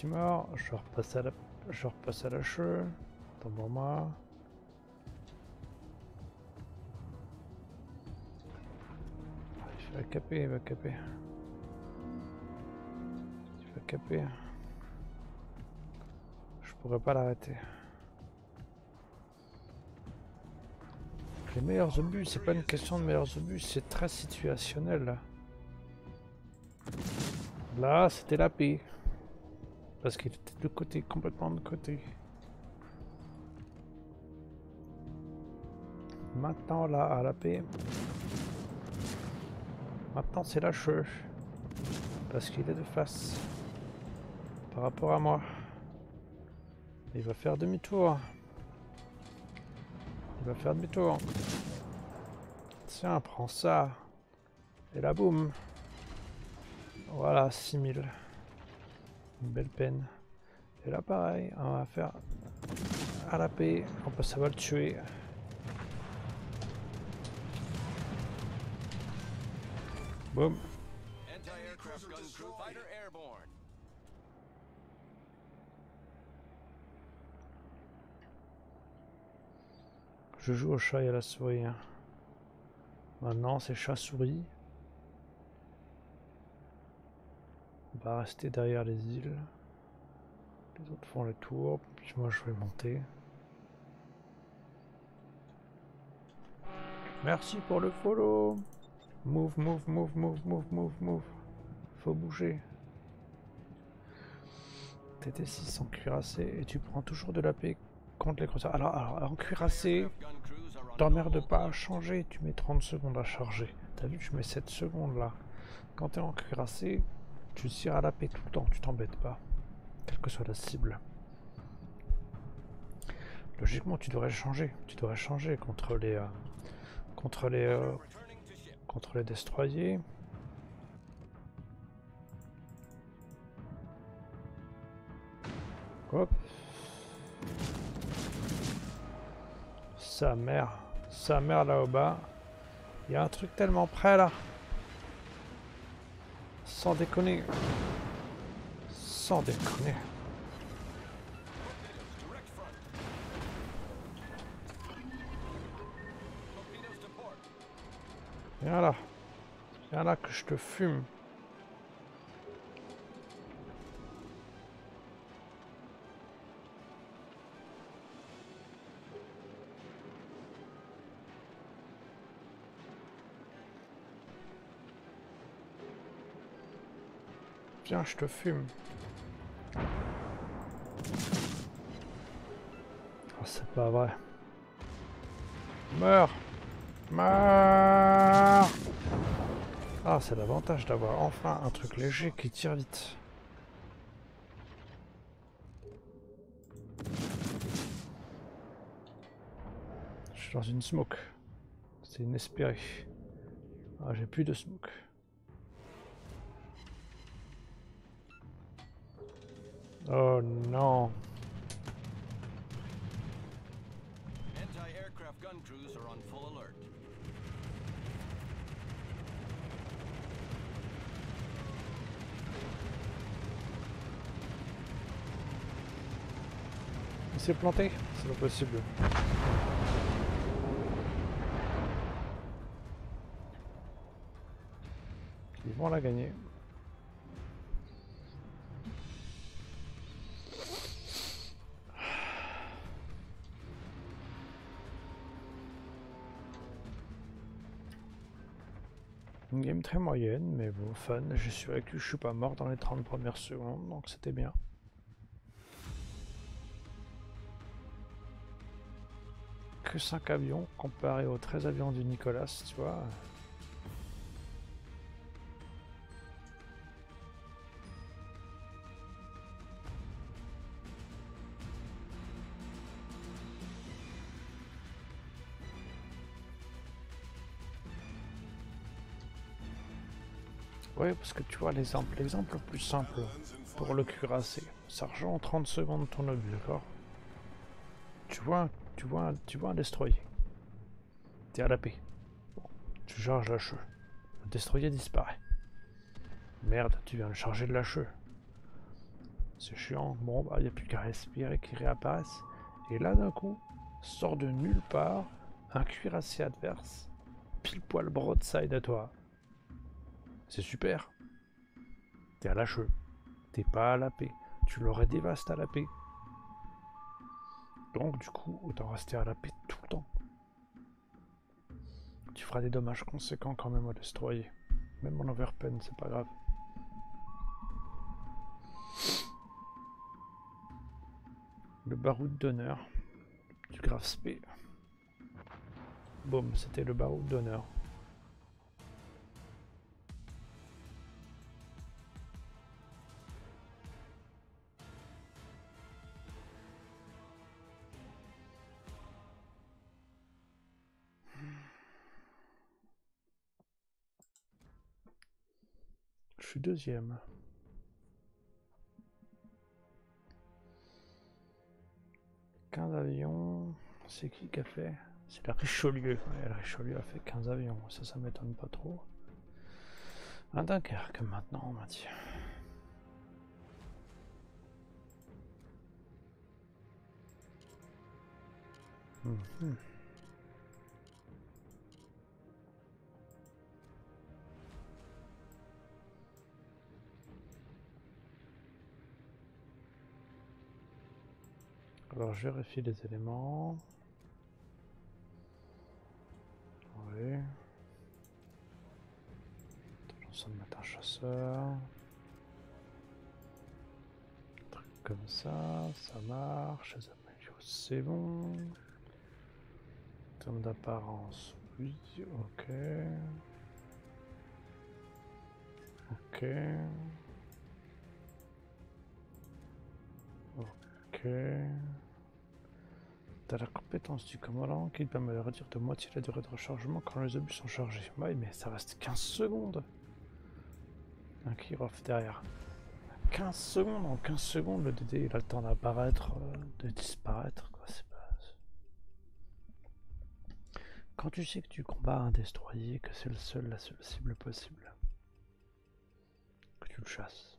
Baltimore, je repasse à la, je repasse à la cheveux. Attends pour moi. Il va caper, il va caper. Il va caper. Je pourrais pas l'arrêter. Les meilleurs obus, c'est pas une question de meilleurs obus, c'est très situationnel. Là, c'était la paix. Parce qu'il était de côté, complètement de côté. Maintenant, là, à la paix. Maintenant, c'est la cheveux. Parce qu'il est de face. Par rapport à moi. Il va faire demi-tour. Il va faire demi-tour. Tiens, prends ça. Et là, boum. Voilà, 6000. Une belle peine. Et là, pareil, on va faire à la paix. On peut, ça va le tuer. Boum. Je joue au chat et à la souris. hein. Maintenant, c'est chat-souris. On va rester derrière les îles. Les autres font le tour, puis moi je vais monter. Merci pour le follow. Move, move, move, move, move, move, move. Faut bouger. TT6 en cuirassé et tu prends toujours de la paix contre les croissants. Alors, alors, en cuirassé, Aircraft gun crews are on t'emmerde pas à changer, tu mets 30 secondes à charger. T'as vu, tu mets 7 secondes là. Quand t'es en cuirassé, tu tires à la paix tout le temps, tu t'embêtes pas. Quelle que soit la cible. Logiquement, tu devrais changer. Tu devrais changer contre les. euh, contre les. euh, contre les destroyers. Hop. Sa mère. Sa mère là au bas. Il y a un truc tellement près là. Sans déconner. Sans déconner. Viens là. Viens là que je te fume. Viens, je te fume. Oh, c'est pas vrai. Meurs Meurs Ah, c'est l'avantage d'avoir enfin un truc léger qui tire vite. Je suis dans une smoke. C'est inespéré. Ah, j'ai plus de smoke. Oh non. Anti-aircraft gun crews are on full alert. Il s'est planté C'est pas possible. Ils vont la gagner. Game très moyenne, mais bon, fun. Je suis avec lui, je suis pas mort dans les 30 premières secondes, donc c'était bien. que 5 avions comparé aux 13 avions du Nicolas, tu vois. Parce que tu vois l'exemple, le plus simple pour le cuirassé, en 30 secondes ton obus, d'accord? Tu vois, tu vois, tu vois un destroyer. T'es à la paix. Tu charges la cheveux. Le destroyer disparaît. Merde, tu viens de charger de la cheveux. C'est chiant. Bon, bah, y a plus qu'à respirer qui réapparaissent. Et là, d'un coup, sort de nulle part un cuirassé adverse, pile poil broadside à toi. C'est super. T'es à la cheveux. T'es pas à la paix. Tu l'aurais dévasté à la paix. Donc, du coup, autant rester à la paix tout le temps. Tu feras des dommages conséquents quand même au destroyer. Même en overpen, c'est pas grave. Le baroud d'honneur du grave spé. Boum, c'était le baroud d'honneur. Deuxième. « 15 avions. C'est qui qui a fait? C'est la Richelieu. La Richelieu a fait 15 avions. Ça, ça m'étonne pas trop. Un Dunkerque maintenant, on m'a Alors je vérifie les éléments. Oui. J'en de un chasseur. Un truc comme ça, ça marche. C'est bon. En termes d'apparence, oui, ok. Ok. Ok. T'as la compétence du commandant qui permet de réduire de moitié la durée de rechargement quand les obus sont chargés. Oui, mais ça reste 15 secondes. Un Kirov derrière. 15 secondes, en 15 secondes, le DD il a le temps d'apparaître, euh, de disparaître. Quoi. C'est pas... Quand tu sais que tu combats un destroyer, que c'est le seul, la seule cible possible, que tu le chasses,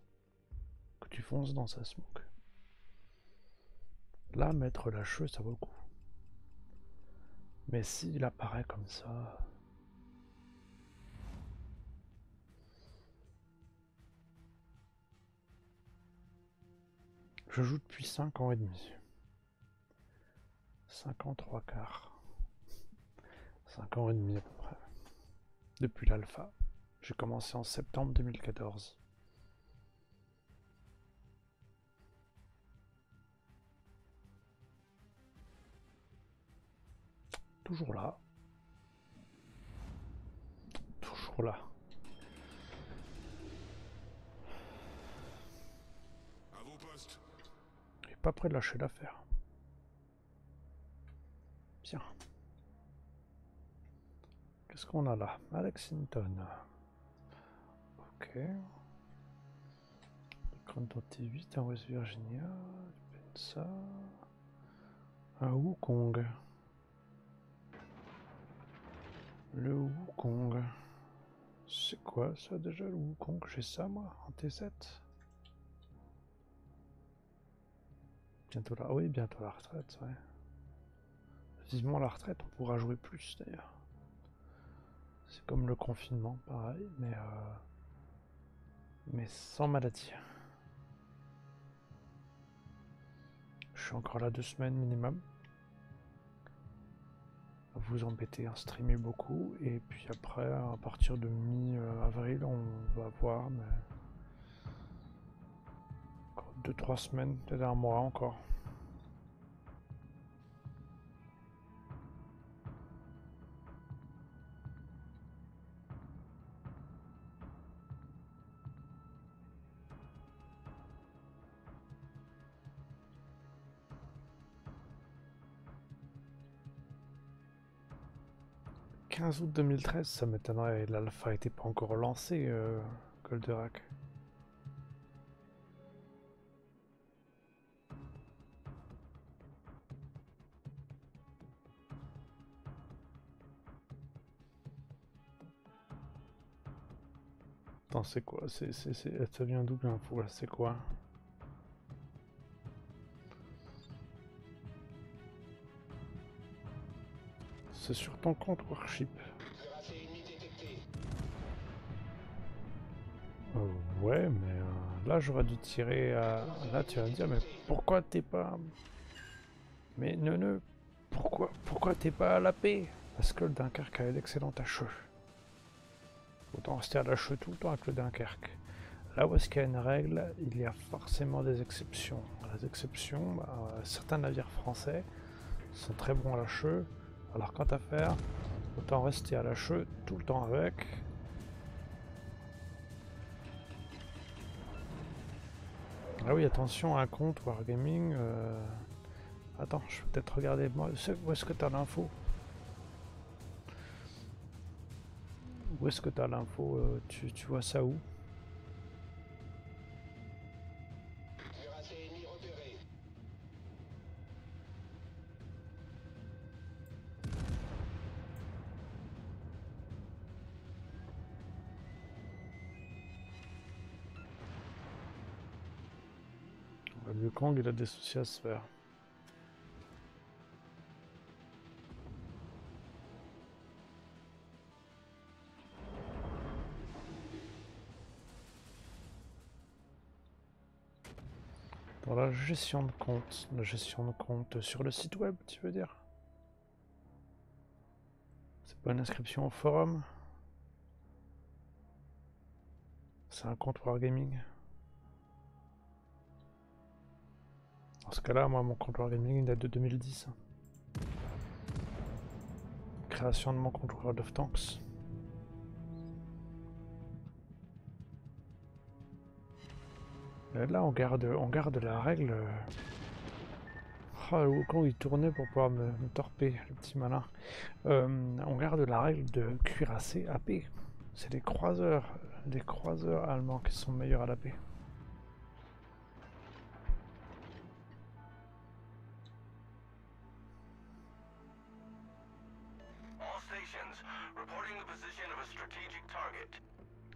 que tu fonces dans sa smoke. Là, mettre la cheveux, ça vaut le coup. Mais s'il apparaît comme ça... Je joue depuis 5 ans et demi. 5 ans, 3 quarts. 5 ans et demi à peu près. Depuis l'alpha. J'ai commencé en septembre 2014. Toujours là. Toujours là. À vos postes. Il est pas prêt de lâcher l'affaire. Bien. Qu'est-ce qu'on a là? Alexington. Ok. Grand T8 en West Virginia. Ça. Un Wukong. Le Wukong. C'est quoi ça déjà le Wukong? J'ai ça moi en T7 Bientôt la... Oui, bientôt la retraite, ouais. Vivement la retraite, on pourra jouer plus d'ailleurs. C'est comme le confinement, pareil, mais, euh, mais sans maladie. Je suis encore là deux semaines minimum. Vous embêter à streamer beaucoup, et puis après, à partir de mi-avril, on va voir, mais. Encore deux, trois semaines, peut-être un mois encore. 15 août 2013, ça m'étonnerait, l'alpha n'était pas encore lancé, euh. Attends, c'est quoi? C'est, Ça vient d'où là? C'est quoi? C'est sur ton compte Warship. Euh, ouais, mais euh, là j'aurais dû tirer à... Là tu vas me dire, mais pourquoi t'es pas... Mais ne, ne, pourquoi, pourquoi t'es pas à la paix? Parce que le Dunkerque a d'excellentes HE. Autant rester à l'HE tout le temps avec le Dunkerque. Là où est-ce qu'il y a une règle, il y a forcément des exceptions. Les exceptions, bah, certains navires français sont très bons à l'HE, alors quant à faire, autant rester à la cheveux tout le temps avec. Ah oui, attention, un compte Wargaming. Euh... Attends, je vais peut-être regarder. Où est-ce que tu as l'info? Où est-ce que tu as l'info tu, tu vois ça où? Il a des soucis à se faire. Dans la gestion de compte, la gestion de compte sur le site web, tu veux dire? C'est pas une inscription au forum? C'est un compte Wargaming Dans ce cas-là, moi, mon Wargaming il date de 2010. Création de mon compte World of Tanks. Là, on garde, on garde la règle. Oh, quand il tournait pour pouvoir me, me torper, le petit malin. Euh, on garde la règle de cuirassé AP. C'est les croiseurs, les croiseurs allemands qui sont meilleurs à l'AP.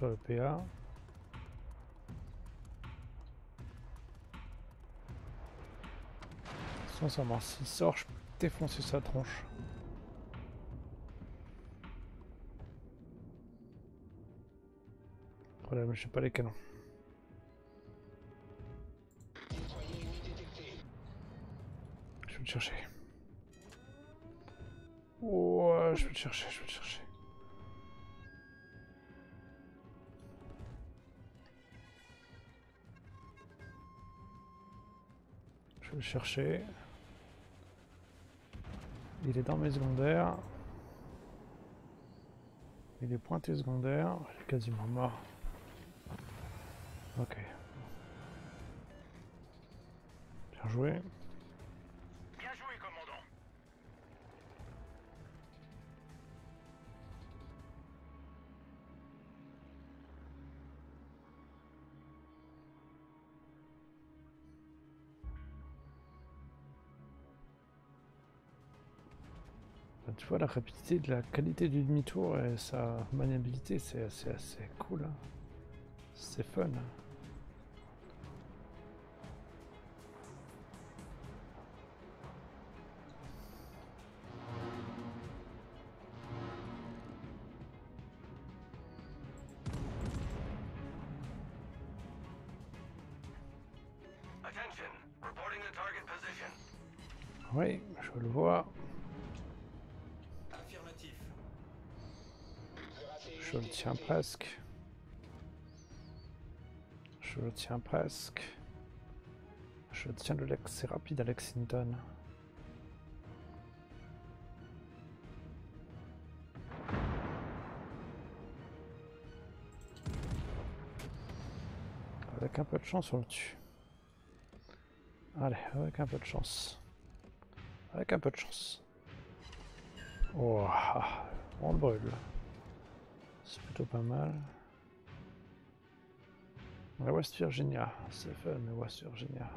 sur le PA. Sincèrement, s'il sort, je peux défoncer sa tronche. Problème, je sais pas les canons. Je vais le chercher. Ouais, je vais le chercher, je vais le chercher. Je vais le chercher. Il est dans mes secondaires. Il est pointé secondaire. Il est quasiment mort. Ok. Bien joué. La rapidité de la qualité du demi-tour et sa maniabilité, c'est assez, assez cool. hein. C'est fun. hein. Presque. Je le tiens presque. Je tiens le Lex. C'est rapide à Lexington. Avec un peu de chance, on le tue. Allez, avec un peu de chance. Avec un peu de chance. Oh, ah, on le brûle. C'est plutôt pas mal. La West Virginia, c'est fun, la West Virginia.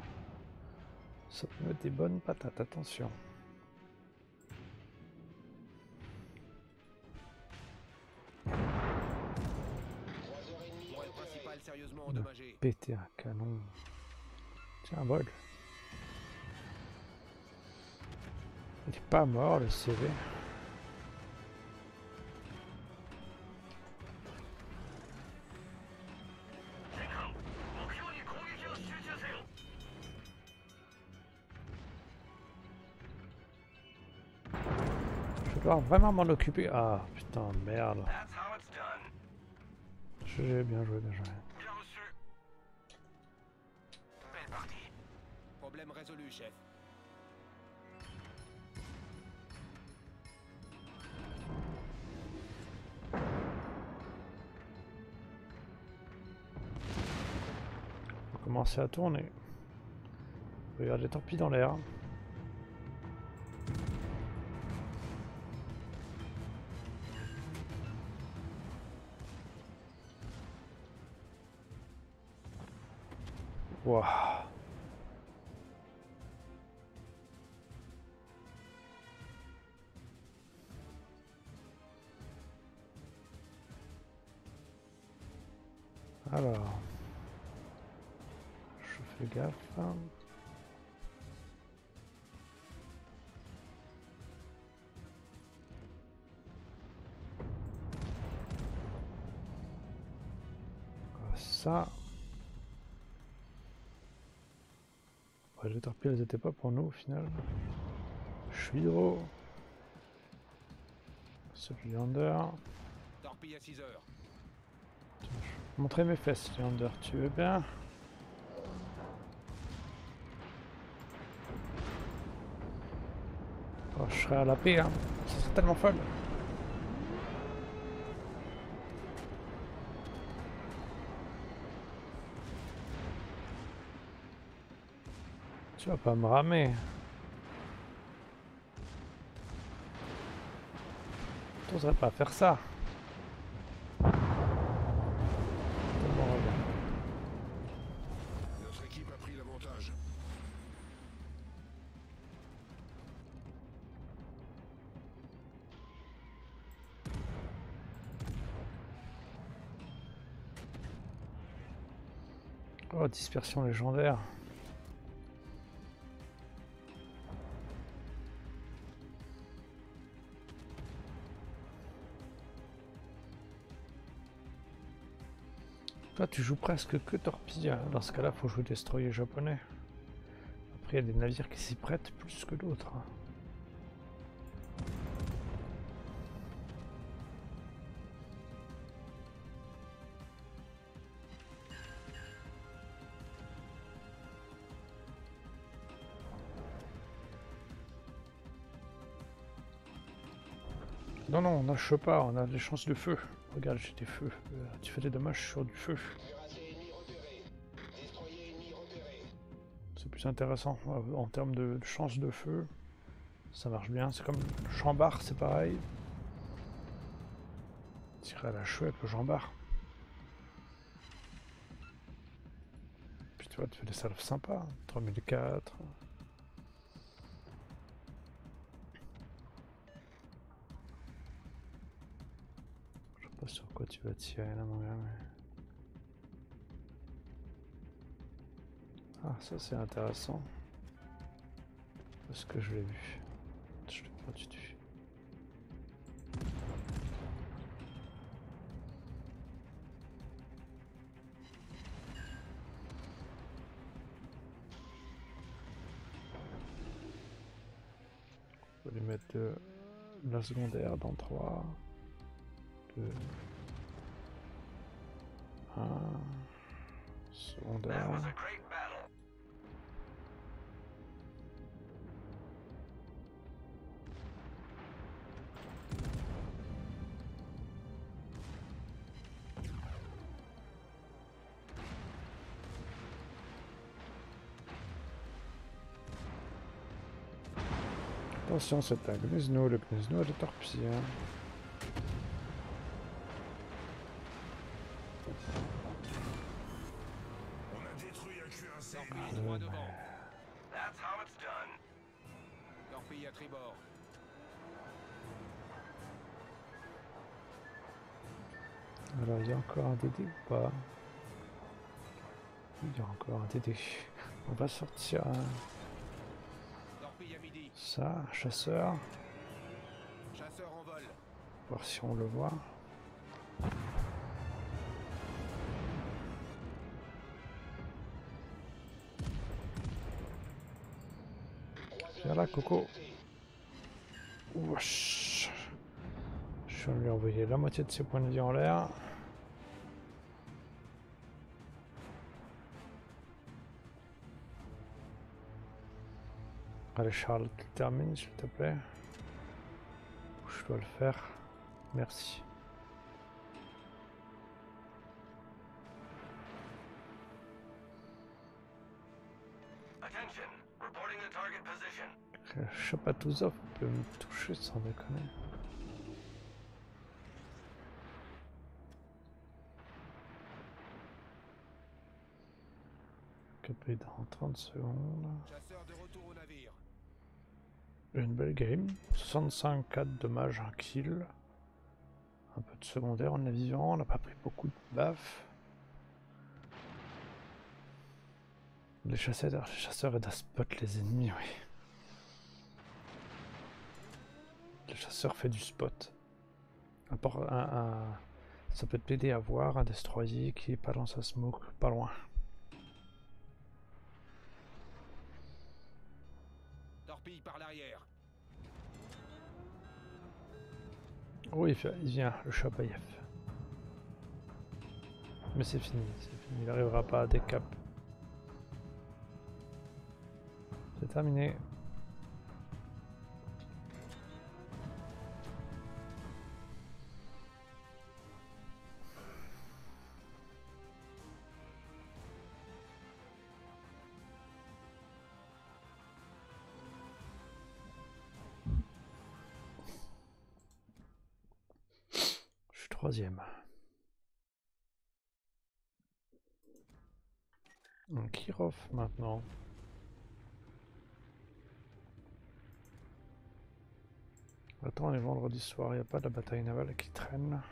Ça peut mettre des bonnes patates, attention. Péter un canon. Tiens, un bol. Il est pas mort, le CV. vraiment m'en occuper. Ah, putain, merde. J'ai bien joué, bien joué. Bien Problème résolu, chef. On va commencer à tourner. Regardez, tant pis dans l'air. Waouh. Alors, je fais gaffe. Ça. Les torpilles, elles étaient pas pour nous au final. Je suis hydro. Celui Leander. Torpille à 6 heures. Montrer mes fesses, Leander, tu veux bien? Oh, je serais à la paix, hein. Serait tellement folle. Tu vas pas me ramer. T'oserais pas faire ça. Tellement regarde. Notre équipe a pris l'avantage. Oh, dispersion légendaire. Tu joues presque que torpille. hein. Dans ce cas-là, faut jouer destroyer japonais. Après, il y a des navires qui s'y prêtent plus que d'autres. Non, non, on nage pas, on a des chances de feu. Regarde, j'ai des feux. Euh, tu fais des dommages sur du feu. C'est plus intéressant euh, en termes de chance de feu. Ça marche bien. C'est comme chambard, c'est pareil. Tirer à la chouette, le chambard. Puis tu vois, tu fais des salves sympas. 3004. Tu vas tirer là, mon mais... Ah, ça c'est intéressant. Est-ce que je l'ai vu? Je l'ai pas du tout. On va lui mettre la secondaire dans 3, 2, 1, That secondaire. Attention, c'est un Gnezno. Le Gnezno a des torpilles. hein. Un DD ou pas? Il y a encore un DD. On va sortir ça, chasseur. Chasseur en vol. Voir si on le voit. Viens là, Coco. Wesh. Je vais lui envoyer la moitié de ses points de vie en l'air. Allez Charles, tu termines s'il te plaît. Je dois le faire. Merci. Attention. Reporting the target position. Chapatouzov peut me toucher sans déconner. Capé dans 30 secondes. Chasseur de retour au navire. Une belle game. 65 4 dommages, 1 kill. Un peu de secondaire, on est vivant, on n'a pas pris beaucoup de baffes. Les chasseurs, les chasseurs aident à spot les ennemis, oui. Le chasseur fait du spot. Un un- un- ça peut t'aider à voir un destroyer qui est pas dans sa smoke, pas loin. L'arrière. Oh, il vient, le Chabayev. Mais c'est fini, c'est fini, il n'arrivera pas à décap. C'est terminé. Troisième. Un maintenant. Attends, les vendredis soirs, il n'y a pas de la bataille navale qui traîne.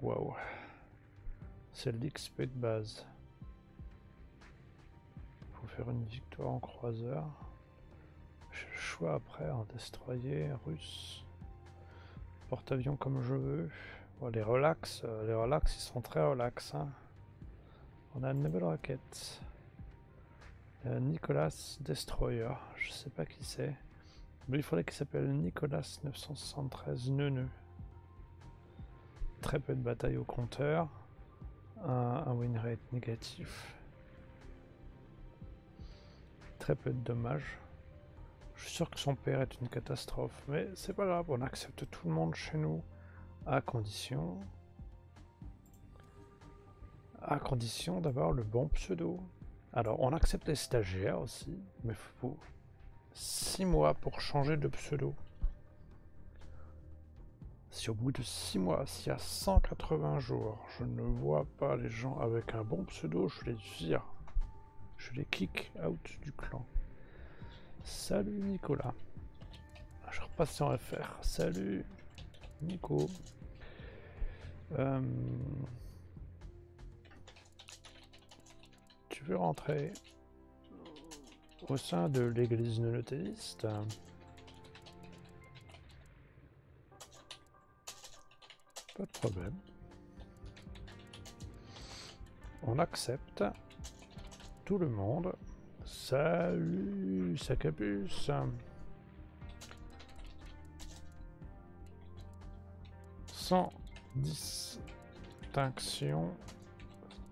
Waouh. C'est l'XP de base. Faire une victoire en croiseur. J'ai le choix après en destroyer russe. Porte-avions comme je veux. Les relax, euh, les relax, ils sont très relax. hein. On a une nouvelle raquette. Euh, Nicolas Destroyer. Je sais pas qui c'est. Il faudrait qu'il s'appelle Nicolas 973 Neuneu. Très peu de batailles au compteur. Un win rate négatif. Très peu de dommages. Je suis sûr que son père est une catastrophe, mais c'est pas grave, on accepte tout le monde chez nous, à condition... À condition d'avoir le bon pseudo. Alors, on accepte les stagiaires aussi, mais faut 6 mois pour changer de pseudo. Si au bout de 6 mois, s'il y a 180 jours, je ne vois pas les gens avec un bon pseudo, je les vire. Je les kick out du clan. Salut Nicolas. Je repasse sur FR. Salut Nico. Euh, Tu veux rentrer au sein de l'église monothéiste Pas de problème. On accepte tout le monde. Salut, Sacapus. Sans distinction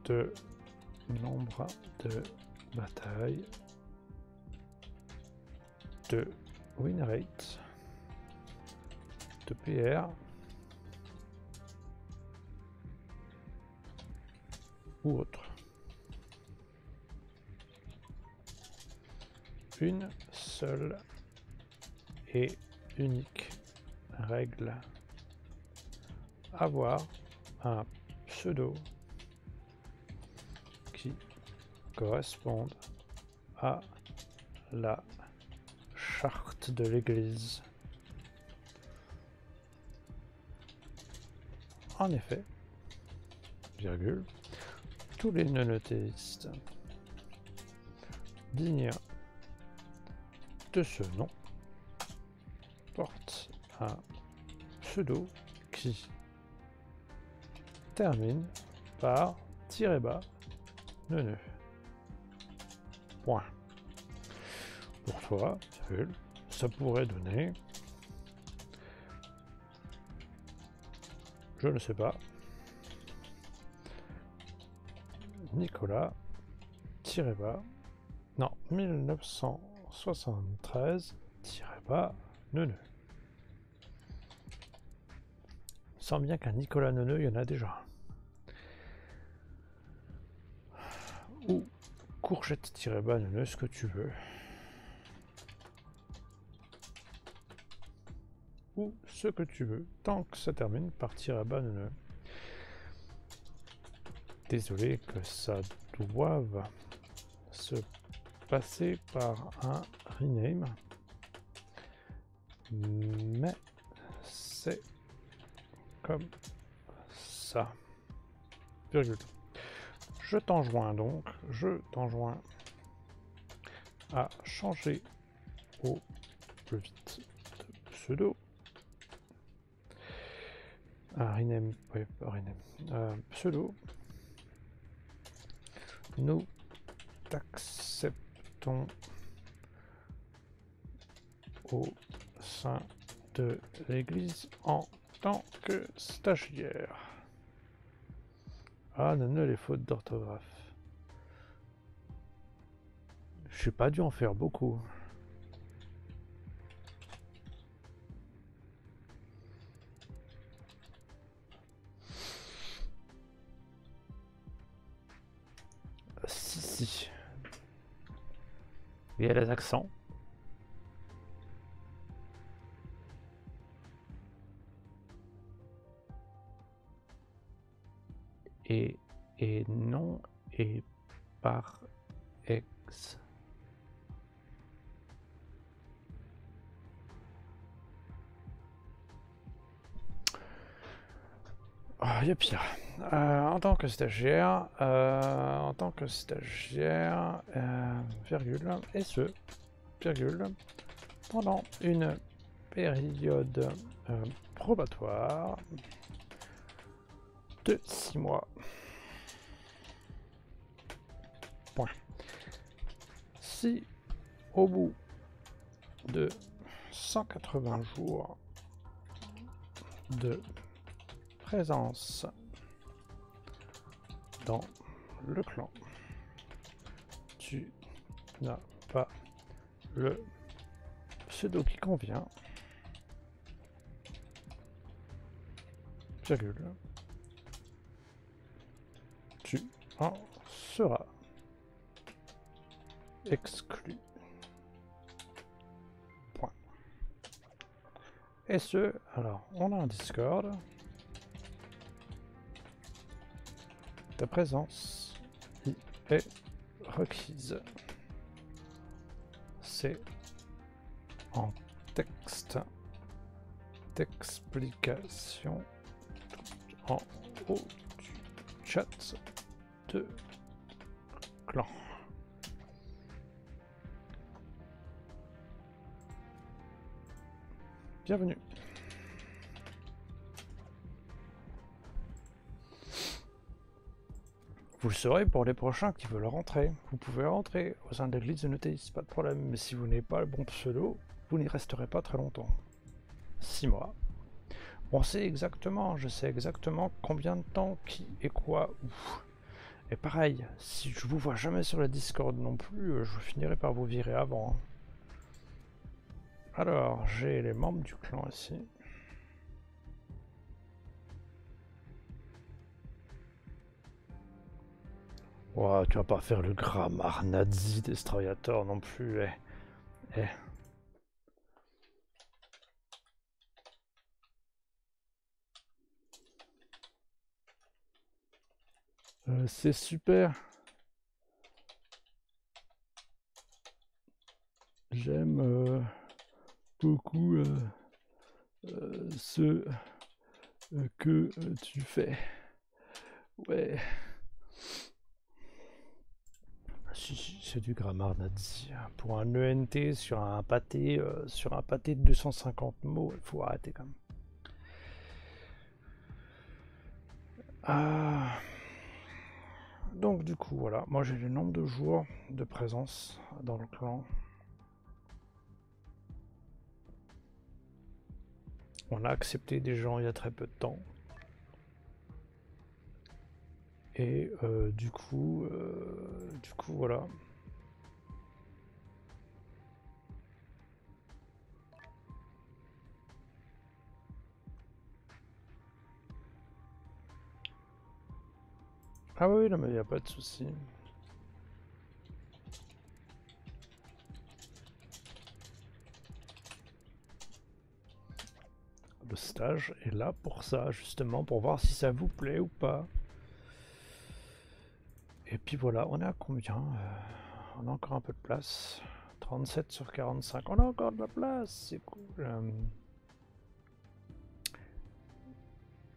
de nombre de batailles, de win rate, de PR ou autre. Une seule et unique règle. Avoir un pseudo qui corresponde à la charte de l'Église. En effet, virgule, tous les non-théistes dignes ce nom, porte un pseudo qui termine par tirer bas. Point. Pour toi, ça pourrait donner, je ne sais pas, Nicolas, tiré bas, non, 1900. 73-Neuneu. Il sent bien qu'un Nicolas Neuneu, il y en a déjà. Ou courgette-bas Neuneu, ce que tu veux. Ou ce que tu veux, tant que ça termine par bas Neuneu. Désolé que ça doive se passer par un rename. Mais c'est comme ça. Virgule. Je t'enjoins donc, je t'enjoins à changer au plus vite pseudo. Ah, rename, oui. Euh, pseudo. Nous au sein de l'Église en tant que stagiaire. Ah, non, non, les fautes d'orthographe. Je suis pas dû en faire beaucoup. Il y a les accents. Et, et non et par ex. Ah, il y a pire. Euh, en tant que stagiaire, euh, en tant que stagiaire, euh, virgule, et ce, virgule, pendant une période probatoire de 6 mois. Point. Si au bout de 180 jours de présence dans le clan, tu n'as pas le pseudo qui convient, tu en seras exclu. Point. Et ce, alors, on a un Discord. Ta présence est requise. C'est en texte d'explication en haut du chat de clan. Bienvenue. Vous le saurez pour les prochains qui veulent rentrer. Vous pouvez rentrer au sein de l'église de pas de problème. Mais si vous n'avez pas le bon pseudo, vous n'y resterez pas très longtemps. Six mois. On sait exactement, je sais exactement combien de temps, qui et quoi, où. Et pareil, si je vous vois jamais sur le Discord non plus, euh, je finirai par vous virer avant. Alors, j'ai les membres du clan ici. Tu vas pas faire le grammar nazi destroyator non plus, eh. Eh. Euh, c'est super. J'aime euh, beaucoup euh, ce que tu fais. Ouais. C'est du grammar nazi. hein. Pour un ENT sur un pâté, euh, sur un pâté de 250 mots, il faut arrêter quand même. Ah. Donc du coup, voilà, moi j'ai le nombre de jours de présence dans le clan. On a accepté des gens il y a très peu de temps. Et euh, du coup, euh, du coup, voilà. Ah oui, non mais il n'y a pas de souci. Le stage est là pour ça, justement, pour voir si ça vous plaît ou pas. Et puis voilà, on est à combien Euh, On a encore un peu de place. 37 sur 45. On a encore de la place, c'est cool. Euh,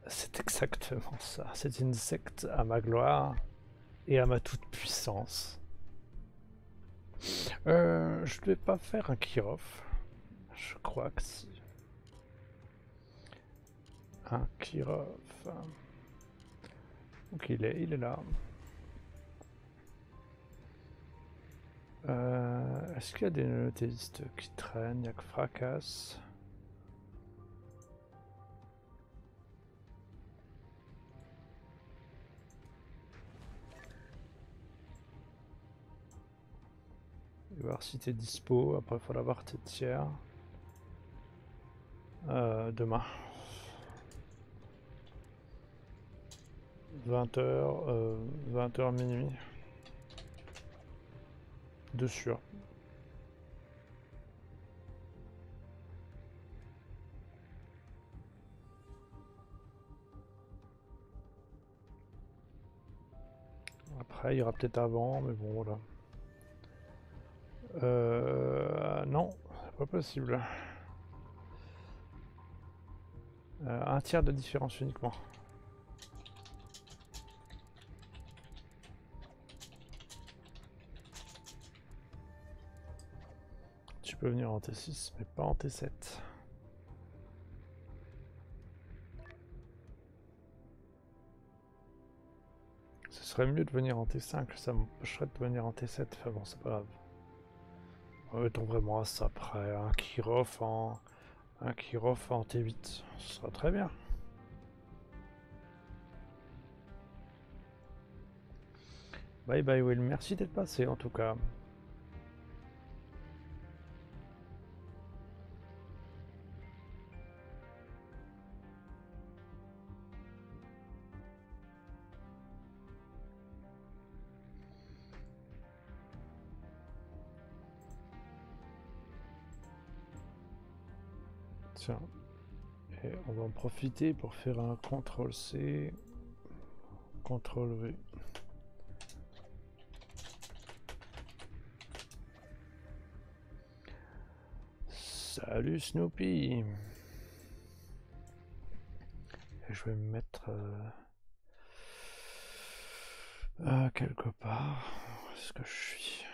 C'est exactement ça. C'est une secte à ma gloire et à ma toute puissance. Euh, je ne vais pas faire un Kirov. Je crois que si. Un Kirov. Donc il est, il est là. Euh, Est-ce qu'il y a des notéistes qui traînent Il n'y a que Fracas? Je vais voir si t'es dispo. Après, il faudra voir tes tiers. Euh, demain. 20h, euh, 20h minuit. De sûr. Après, il y aura peut-être avant, mais bon, voilà. Euh, non, pas possible. Euh, un tiers de différence uniquement. Peux venir en T6, mais pas en T7. Ce serait mieux de venir en T5, ça m'empêcherait de venir en T7. Enfin bon, c'est pas grave. Mettons vraiment à ça près. Un Kirov en. Un Kirov en T8. Ce sera très bien. Bye bye Will, merci d'être passé en tout cas. Profiter pour faire un CTRL C, CTRL V. Salut Snoopy. Et je vais me mettre euh, quelque part. Où est-ce que je suis?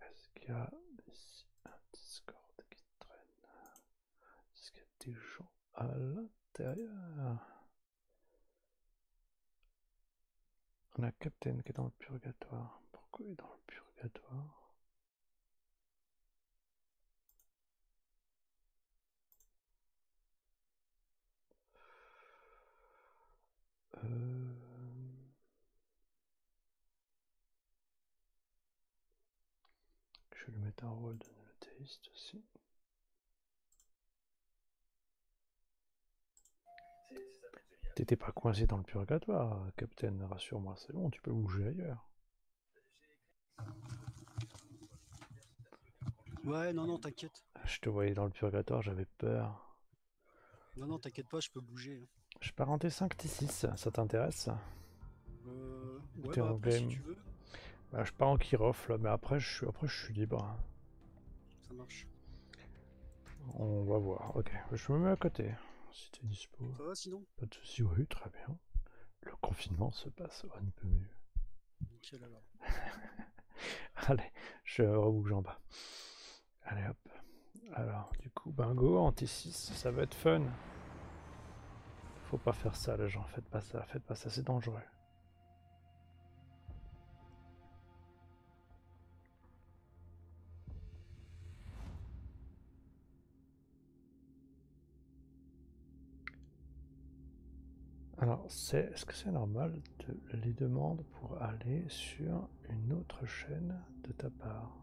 Est-ce qu'il y a ici un Discord qui traîne Est-ce qu'il y a des gens à l'intérieur On a Captain qui est dans le purgatoire. Pourquoi il est dans le purgatoire? Euh, Je vais lui mettre un rôle de notéiste aussi. T'étais pas coincé dans le purgatoire, Captain, rassure-moi, c'est bon, tu peux bouger ailleurs. Ouais, non, non, t'inquiète. Je te voyais dans le purgatoire, j'avais peur. Non, non, t'inquiète pas, je peux bouger. hein. Je pars en T5, T6, ça t'intéresse? Euh, ouais, T'es bah après, si tu veux, bah, Je pars en Kirov là, mais après je suis, après, je suis libre. ça marche. On va voir, ok. Je me mets à côté, si t'es dispo. Ça va sinon? Pas de soucis, oui, très bien. Le confinement se passe un peu mieux. Nickel alors. Allez, je rebouge en bas. Allez hop. Alors, du coup, bingo en T6, ça va être fun. Faut pas faire ça, les gens. Faites pas ça, faites pas ça, c'est dangereux. Alors, c'est, est-ce que c'est normal de les demandes pour aller sur une autre chaîne de ta part?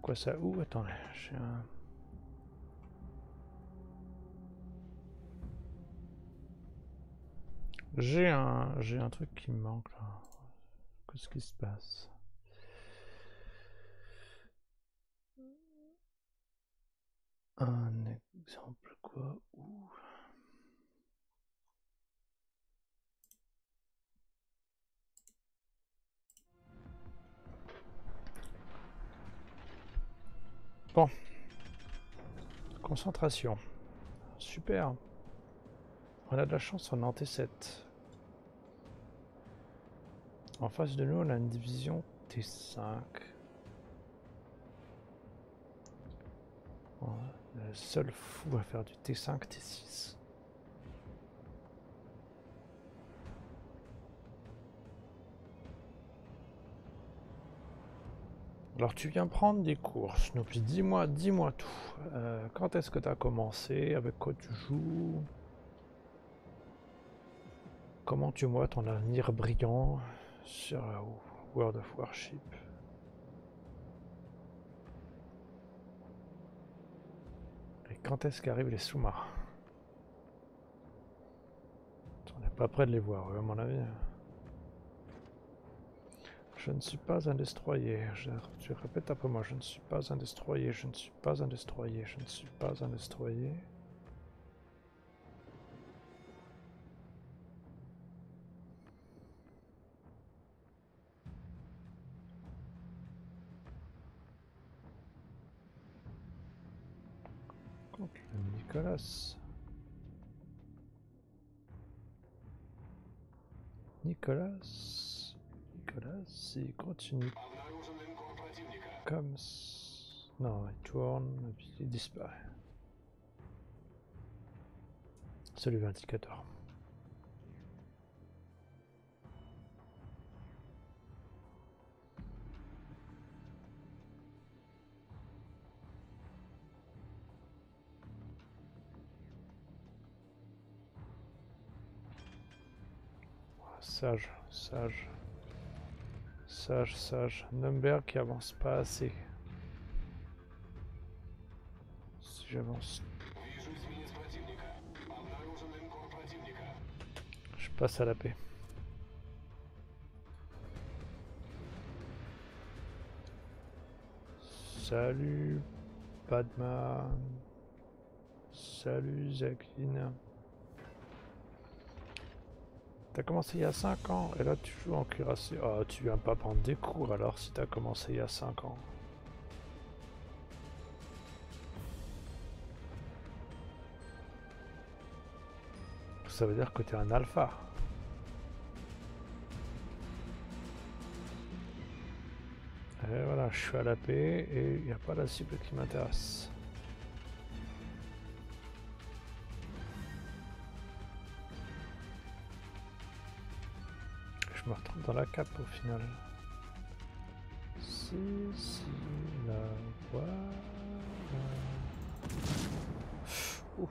Quoi ça Où Attendez, j'ai un... J'ai un, j'ai un truc qui me manque là. Qu'est-ce qui se passe? Un exemple quoi? Où Bon. Concentration. Super. On a de la chance, on est en T7. En face de nous, on a une division T5. Voilà, Le seul fou à faire du T5, T6. Alors tu viens prendre des cours, Snoopy, dis-moi, dis-moi tout. Euh, quand est-ce que tu as commencé? Avec quoi tu joues? Comment tu vois ton avenir brillant sur euh, World of Warship? Et quand est-ce qu'arrivent les sous-marins? On n'est pas près de les voir, à mon avis. Je ne suis pas un destroyer. Je, tu répètes après moi. Je ne suis pas un destroyer. Je ne suis pas un destroyer. Je ne suis pas un destroyer. Nicolas. Nicolas. Nicolas, il continue comme... Non, il tourne puis il disparaît. C'est le vindicateur. Sage, sage. Sage, sage. Number qui avance pas assez. Si j'avance. Je passe à la paix. Salut Padma. Salut Jacqueline. T'as commencé il y a 5 ans et là tu joues en cuirassé. Ah, tu viens pas prendre des cours alors si t'as commencé il y a 5 ans. Ça veut dire que t'es un alpha. Et voilà, je suis à la paix et il n'y a pas la cible qui m'intéresse. Je me retrouve dans la cape au final. Si, si, la voilà. Ouf.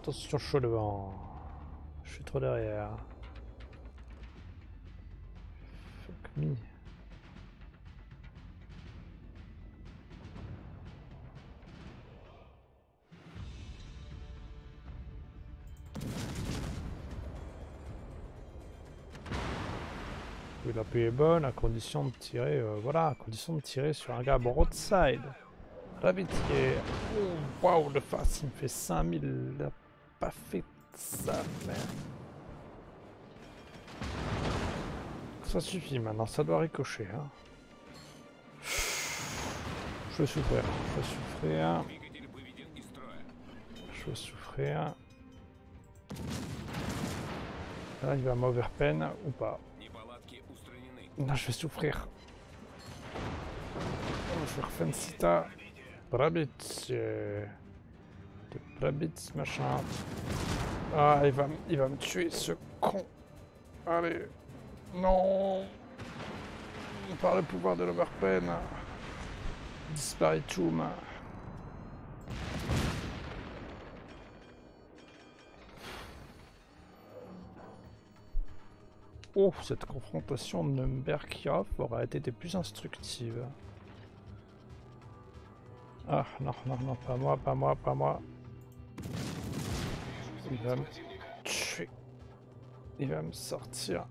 Attention, chaud le vent. Je suis trop derrière. Fuck me. la paix est bonne à condition de tirer, euh, voilà, à condition de tirer sur un gars broadside. Rabbit qui est... Oh, waouh, le face, il me fait 5000, il a pas fait ça, merde. Ça suffit maintenant, ça doit ricocher. Hein. Je veux souffrir, je veux souffrir. Je veux souffrir. Là, il va m'overpen ou pas. Non, je vais souffrir. Oh, je vais refaire une cita. Brabitz. Euh... Machin. Ah, il va, il va me tuer, ce con. Allez. Non. Par le pouvoir de l'overpen. Disparitum. Oh, cette confrontation de Numberkirov aura été des plus instructives. Ah, non, non, non, pas moi, pas moi, pas moi. Il va me tuer. Il va me sortir.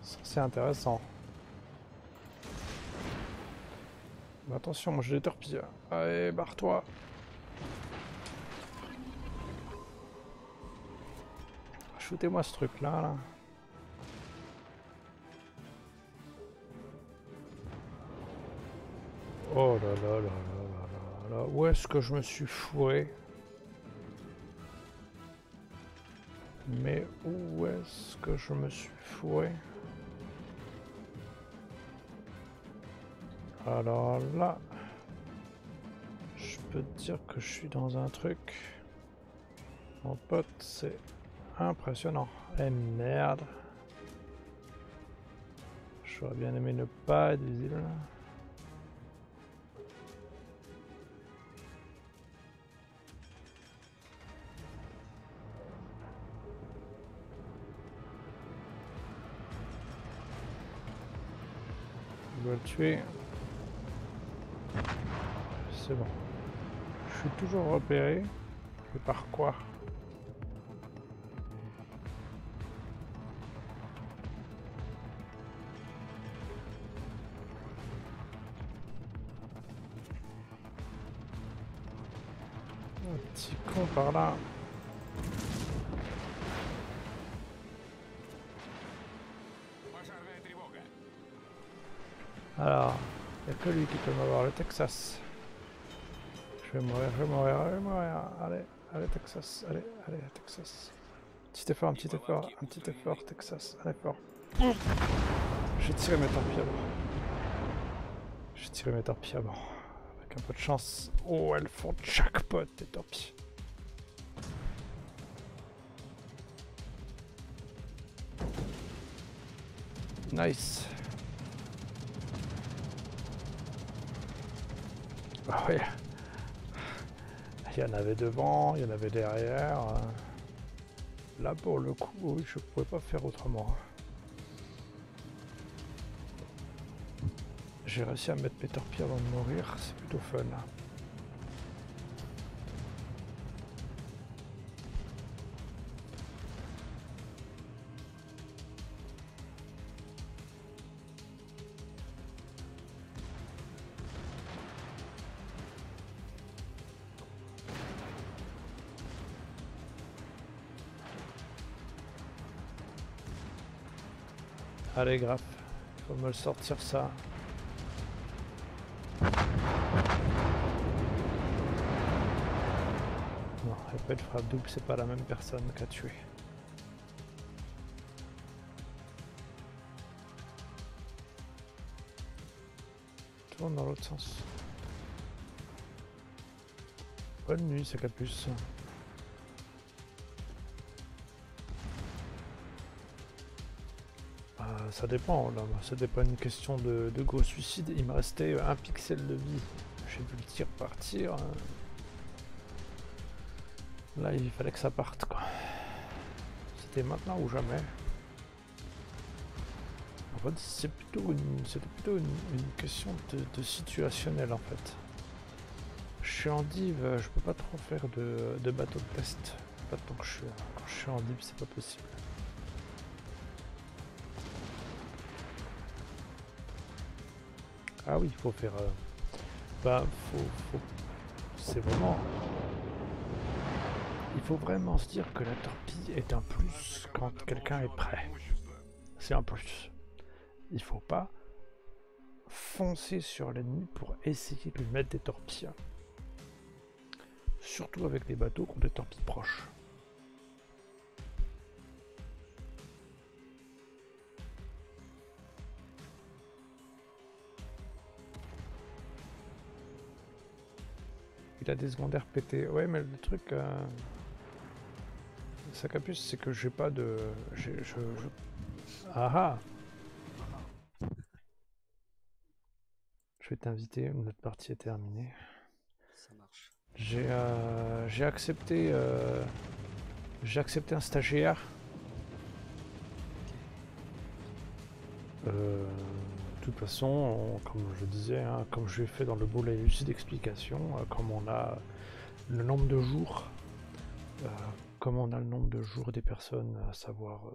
Ça c'est intéressant. Attention, moi j'ai des torpilles. Allez, barre-toi. Shootez-moi ce truc là, là. Oh là là là là là là là. Où est-ce que je me suis fourré? Mais où est-ce que je me suis fourré? Alors là, je peux te dire que je suis dans un truc. Mon pote, c'est impressionnant. Eh merde. J'aurais bien aimé ne pas être visible. Je le tuer. C'est bon. Je suis toujours repéré. Mais par quoi? là. Alors, il n'y a que lui qui peut m'avoir, le Texas. Je vais mourir, je vais mourir, je vais mourir. Allez, allez Texas, allez, allez Texas. Petit effort, un petit effort, un petit effort Texas, un effort. J'ai tiré mes torpilles J'ai tiré mes torpilles Avec un peu de chance. Oh, elles font jackpot, tes torpilles. Nice. Ah ouais. Il y en avait devant, il y en avait derrière. Là pour le coup, je pouvais pas faire autrement. J'ai réussi à mettre mes torpilles avant de mourir, c'est plutôt fun. Grave, faut me le sortir ça. Non, il pas de frappe double, c'est pas la même personne qu'a tué. Tourne dans l'autre sens. Bonne nuit, c'est Capuce. Ça dépend, là. C'est pas une question de, gros suicide. Il me restait un pixel de vie. J'ai vu le tir partir. hein. Là, il fallait que ça parte, quoi. C'était maintenant ou jamais. En fait, c'était plutôt une, question de, situationnel, en fait. Je suis en div, je peux pas trop faire de, de bateau de test. Pas tant que je suis, quand je suis en div, c'est pas possible. Ah oui, il faut faire. euh, Bah, faut, C'est vraiment. Il faut vraiment se dire que la torpille est un plus quand quelqu'un est prêt. C'est un plus. Il faut pas foncer sur l'ennemi pour essayer de lui mettre des torpilles. Surtout avec des bateaux qui ont des torpilles proches. Il a des secondaires pétés. Ouais, mais le truc. Euh... Ça capuce, c'est que j'ai pas de. Je, je- Ah ah Je vais t'inviter, notre partie est terminée. Ça marche. J'ai euh, j'ai accepté. euh, J'ai accepté un stagiaire. Euh, toute façon, on- comme je disais, hein, comme je l'ai fait dans le bowl et lucide explication, euh, comme on a le nombre de jours, euh, comme on a le nombre de jours des personnes, à savoir euh,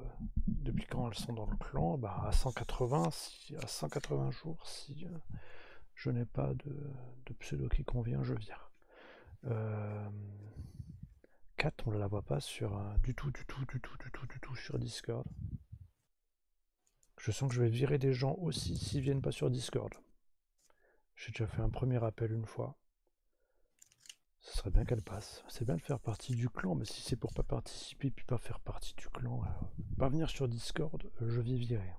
depuis quand elles sont dans le clan, bah, à 180, si, à 180 jours, si euh, je n'ai pas de, de pseudo qui convient, je vire. Euh, Kat, on ne la voit pas sur du tout, du tout, du tout, du tout, du tout sur Discord. Je sens que je vais virer des gens aussi s'ils viennent pas sur Discord. J'ai déjà fait un premier appel une fois. Ce serait bien qu'elle passe. C'est bien de faire partie du clan, mais si c'est pour pas participer puis pas faire partie du clan, euh, pas venir sur Discord, euh, je vais virer.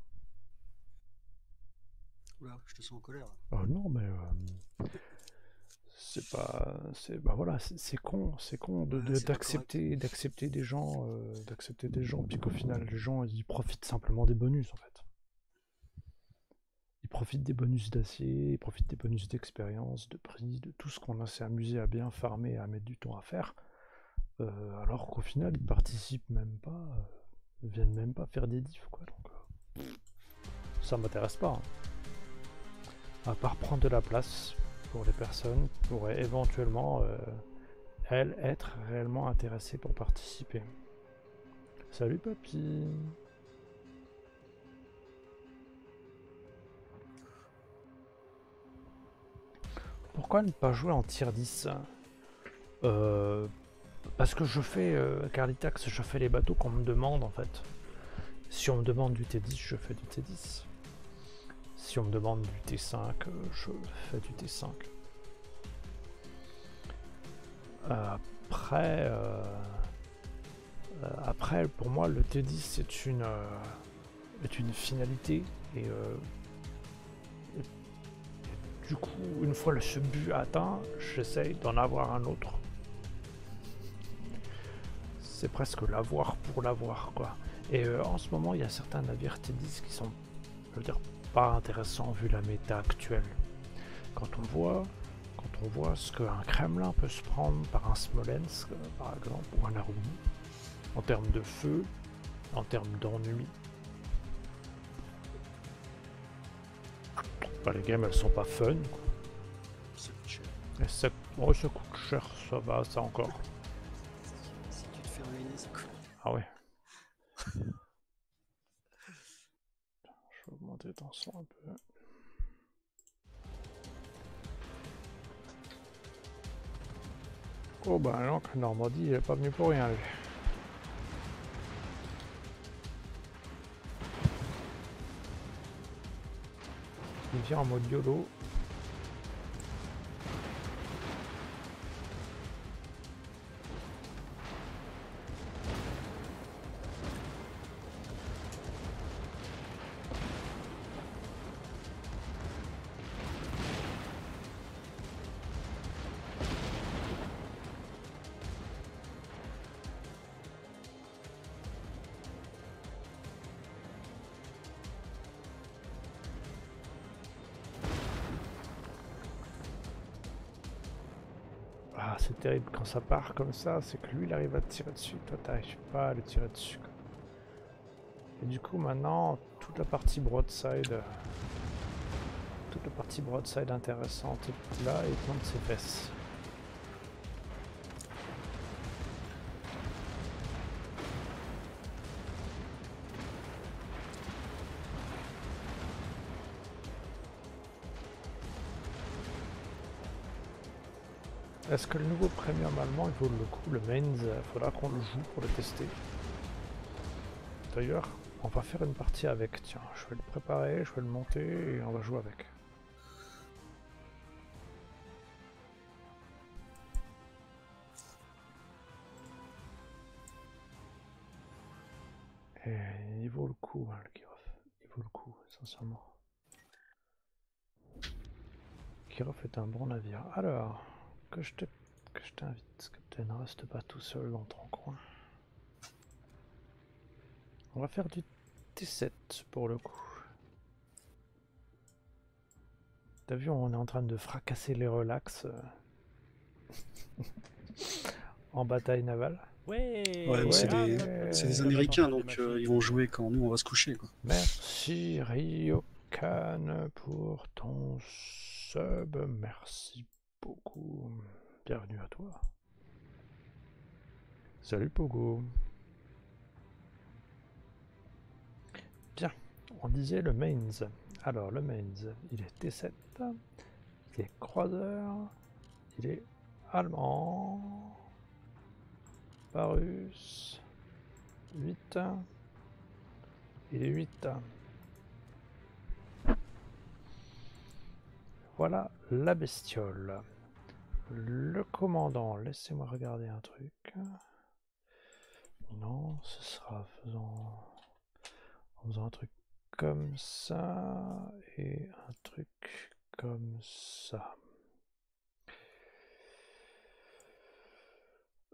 Oula, je te sens en colère. Ah non, mais euh, c'est pas, c'est bah voilà, c'est con, c'est con de- Ouais, de- d'accepter, d'accepter des gens, euh, d'accepter des gens, puis qu'au final les gens ils profitent simplement des bonus en fait. Ils profitent des bonus d'acier, ils profitent des bonus d'expérience, de prix, de tout ce qu'on a s'est amusé à bien farmer, à mettre du temps à faire, euh, alors qu'au final ils participent même pas, euh, viennent même pas faire des diffs quoi. Donc euh, ça m'intéresse pas. hein à part prendre de la place pour les personnes qui pourraient éventuellement, elles, être réellement intéressées pour participer. Salut papy Pourquoi ne pas jouer en tier 10 Euh, Parce que je fais, euh, Carlitax, je fais les bateaux qu'on me demande en fait. Si on me demande du T10, je fais du T10. Si on me demande du T5, euh, je fais du T5. Euh, Après, euh, euh, après, pour moi, le T10 c'est une, euh, est une finalité et du coup, une fois ce but atteint, j'essaye d'en avoir un autre. C'est presque l'avoir pour l'avoir, quoi. Et euh, en ce moment, il y a certains navires T10 qui sont, je veux dire, pas intéressants vu la méta actuelle. Quand on voit, quand on voit ce qu'un Kremlin peut se prendre par un Smolensk, par exemple, ou un Narumi, en termes de feu, en termes d'ennui. Bah, les games, elles sont pas fun. quoi. Ça coûte cher. Et ça, oh, ça coûte cher, ça va, ça encore. Si tu te fais ruiner, ça coûte. Ah ouais. Je vais augmenter le tension un peu. Oh bah non, que Normandie il est pas venu pour rien lui. Vient en mode YOLO. Quand ça part comme ça, c'est que lui il arrive à te tirer dessus, toi t'arrives pas à le tirer dessus. Et du coup maintenant, toute la partie broadside, euh, toute la partie broadside intéressante là et il monte ses fesses. Est-ce que le nouveau premium allemand il vaut le coup Le mains, euh, faudra qu'on le joue pour le tester. D'ailleurs, on va faire une partie avec. Tiens, je vais le préparer, je vais le monter et on va jouer avec. Et il vaut le coup, hein, le Kirov. Il vaut le coup, sincèrement. Kirov est un bon navire. Alors, que je te que je t'invite, Captain, reste pas tout seul dans ton coin. On va faire du T7 pour le coup. T'as vu, on est en train de fracasser les relax euh, en bataille navale. Ouais, c'est des, ouais, c'est des Américains, donc euh, ils vont jouer quand nous on va se coucher. Quoi. Merci Ryokan pour ton sub. Merci Bienvenue à toi. Salut Pogo. Bien, on disait le mains. Alors le mains, il est T7, il est croiseur, il est allemand, Parus, 8, il est 8. Voilà la bestiole. Le commandant, laissez-moi regarder un truc. Non, ce sera faisant, en faisant un truc comme ça et un truc comme ça.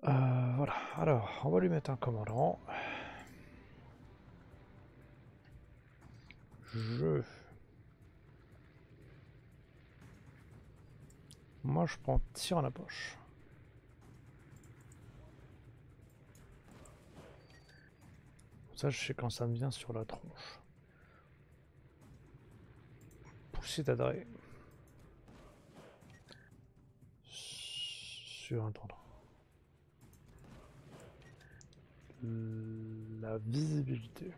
Euh, voilà, alors on va lui mettre un commandant. Je Moi, je prends tir en la poche. Ça, je sais quand ça me vient sur la tronche. Pousser d'adresse. Sur un. La visibilité.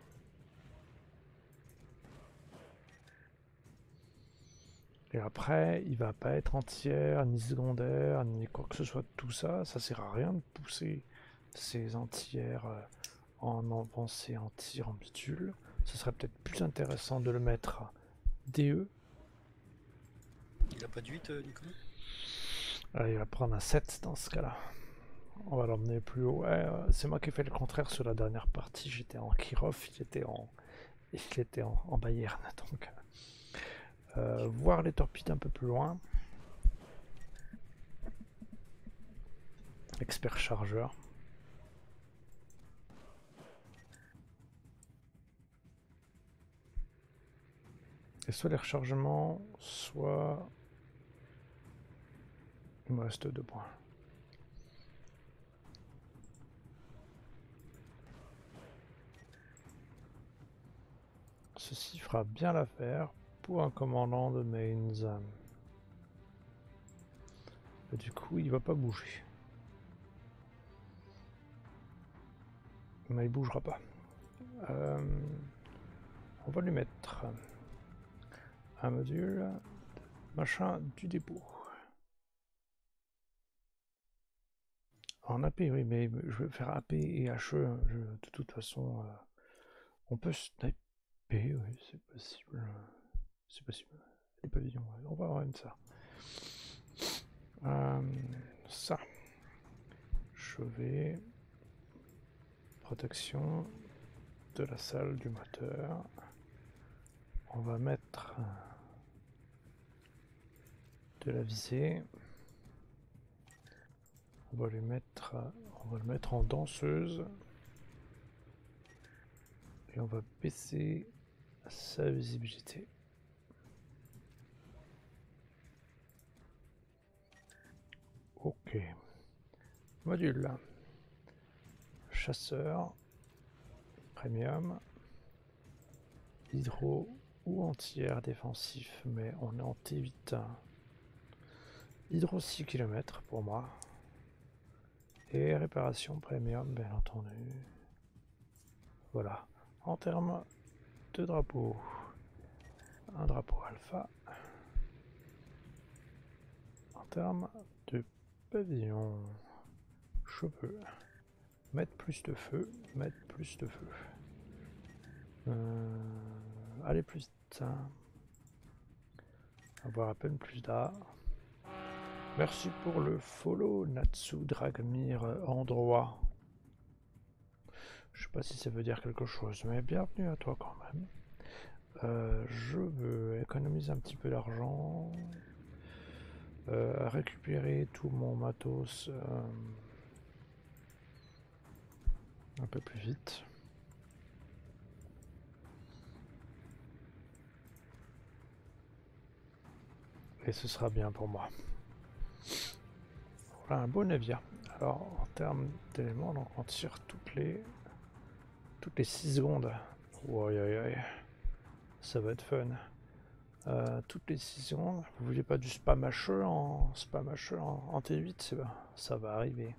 Et après, il va pas être entière, ni secondaire, ni quoi que ce soit de tout ça. Ça sert à rien de pousser ces entières euh, en avancée en tir en bidule. Ce serait peut-être plus intéressant de le mettre DE. Il a pas de 8, euh, Nicolas? Allez, il va prendre un 7 dans ce cas-là. On va l'emmener plus haut. Ouais, euh, c'est moi qui ai fait le contraire sur la dernière partie. J'étais en Kirov, il était en, il était en, en Bayern. Donc, euh, voir les torpilles un peu plus loin. Expert chargeur. Et soit les rechargements, soit... Il me reste deux points. Ceci fera bien l'affaire pour un commandant de mains. Et du coup, il va pas bouger. Mais il bougera pas. Euh, on va lui mettre un module machin du dépôt. En AP, oui, mais je vais faire AP et HE. de toute façon, euh, on peut sniper, oui, c'est possible. C'est possible. Les pavillons, on va voir ça. Euh, ça. Chevet. Protection de la salle du moteur. On va mettre de la visée. On va lui mettre, on va le mettre en danseuse. Et on va baisser sa visibilité. Ok. Module. Chasseur. Premium. Hydro ou entière défensif, mais on est en T8. Hydro 6 km pour moi. Et réparation premium, bien entendu. Voilà. En termes de drapeau, un drapeau alpha. En termes pavillon. Cheveux. Mettre plus de feu. Mettre plus de feu. Euh, allez plus vite. Avoir à peine plus d'art. Merci pour le follow Natsu Dragmir Endroit. Je sais pas si ça veut dire quelque chose, mais bienvenue à toi quand même. Euh, je veux économiser un petit peu d'argent. Euh, récupérer tout mon matos euh, un peu plus vite. Et ce sera bien pour moi. Voilà un beau Nevia. Alors en termes d'éléments, donc on tire toutes les toutes les 6 secondes. Ça va être fun. Euh, toutes les 6 secondes. Vous voulez pas du spam en spam en, en T8 Ça va arriver.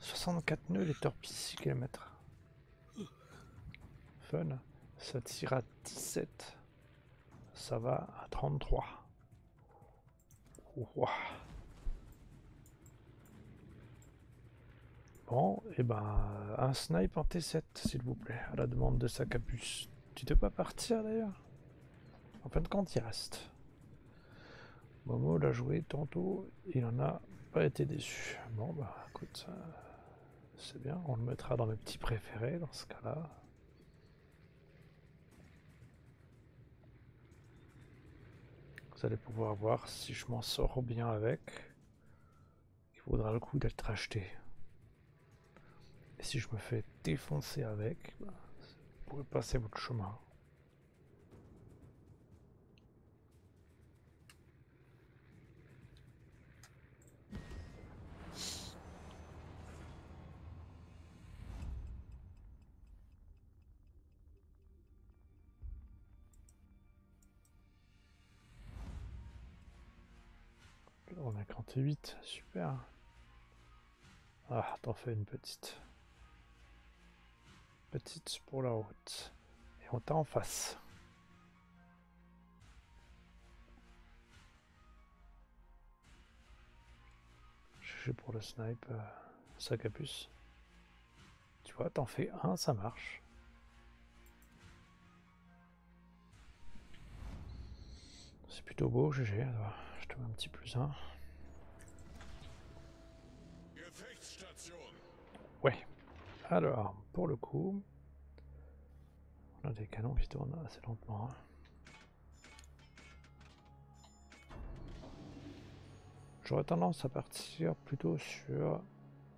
64 nœuds, les torpilles 6 km. Fun. Ça tire à 17. Ça va à 33. Ouah. Bon, et ben un snipe en T7, s'il vous plaît, à la demande de sa capuce. Tu peux pas partir d'ailleurs? En fin de compte, il reste. Momo l'a joué tantôt, il en a pas été déçu. Bon, bah écoute, c'est bien, on le mettra dans mes petits préférés dans ce cas-là. Vous allez pouvoir voir si je m'en sors bien avec. Il vaudra le coup d'être acheté. Et si je me fais défoncer avec, bah, vous pouvez passer votre chemin. 48, super. Ah, t'en fais une petite. Petite pour la route. Et on t'a en face. Je pour le snipe, euh, sac à puce. Tu vois, t'en fais un, ça marche. C'est plutôt beau, GG. Je te mets un petit plus 1. Alors, pour le coup, on a des canons qui tournent assez lentement. hein. J'aurais tendance à partir plutôt sur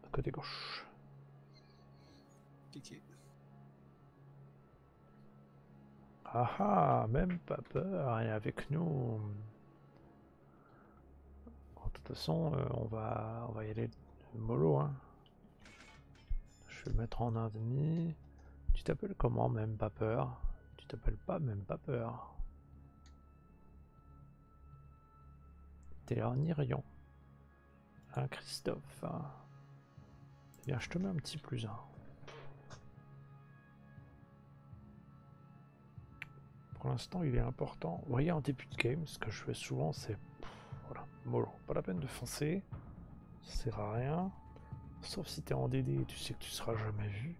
le côté gauche. Cliquez. Ah ah, même pas peur, elle est avec nous. De toute façon, euh, on va, on va y aller mollo. Hein. Je vais le mettre en un demi. Tu t'appelles comment, même pas peur? Tu t'appelles pas même pas peur. T'es en Irion. Hein, Christophe? Eh bien, je te mets un petit plus un. Pour l'instant, il est important. Vous voyez, en début de game, ce que je fais souvent, c'est. Voilà, mollo. Pas la peine de foncer. Ça sert à rien. Sauf si t'es en DD et tu sais que tu seras jamais vu.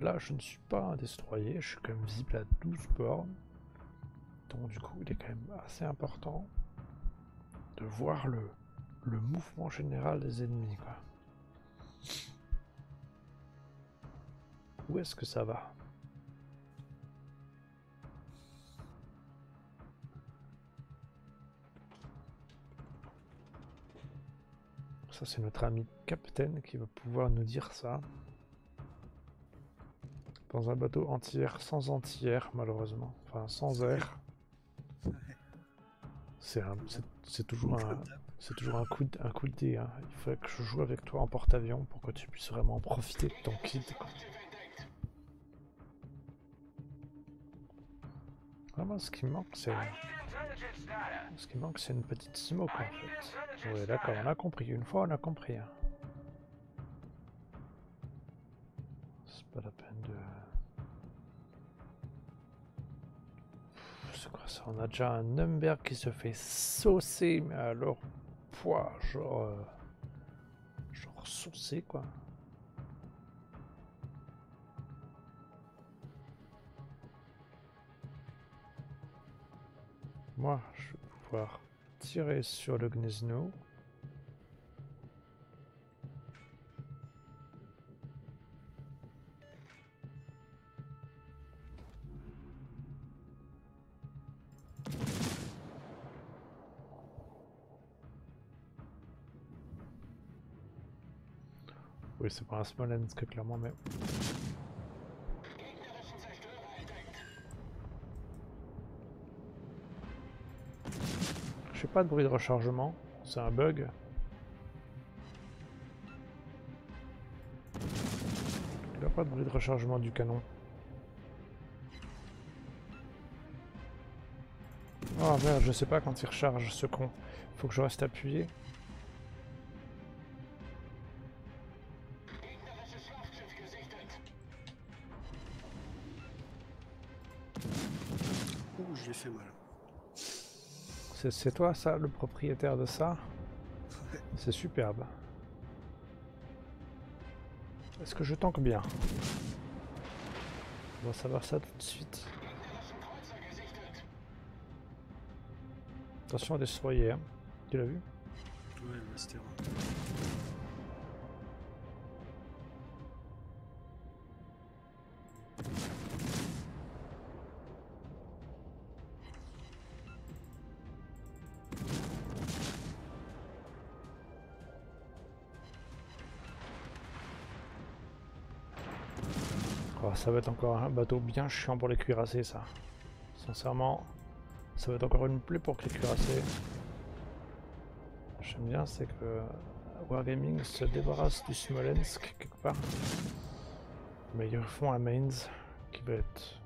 Là, je ne suis pas un destroyer. Je suis quand même visible à 12 bornes. Donc, du coup, il est quand même assez important de voir le, mouvement général des ennemis. Quoi. Où est-ce que ça va? Ça, c'est notre ami Captain qui va pouvoir nous dire ça. Dans un bateau anti-air sans anti-air, malheureusement. Enfin, sans air. C'est toujours un, c'est toujours un coup de, un coup de dé. hein. Il faudrait que je joue avec toi en porte-avions pour que tu puisses vraiment profiter de ton kit. Vraiment, ce qui manque, c'est Ce qui manque, c'est une petite smoke en fait. Ouais, d'accord, on a compris. Une fois, on a compris. hein. C'est pas la peine de. C'est quoi ça? On a déjà un Number qui se fait saucer, mais alors, poids, genre. euh, Genre saucé quoi. Moi, je vais pouvoir tirer sur le Gnezno. Oui, c'est pas un Smolensk, clairement, mais... Pas de bruit de rechargement, c'est un bug. Il a pas de bruit de rechargement du canon. Oh merde, je sais pas quand il recharge ce con. Faut que je reste appuyé. C'est toi ça, le propriétaire de ça? C'est superbe. Est-ce que je tank bien? On va savoir ça tout de suite. Attention à destroyer, hein. tu l'as vu? Ouais, le master. Ça va être encore un bateau bien chiant pour les cuirassés ça. Sincèrement, ça va être encore une plaie pour les cuirassés. J'aime bien c'est que Wargaming se débarrasse du Smolensk quelque part. Mais ils font un mains qui va être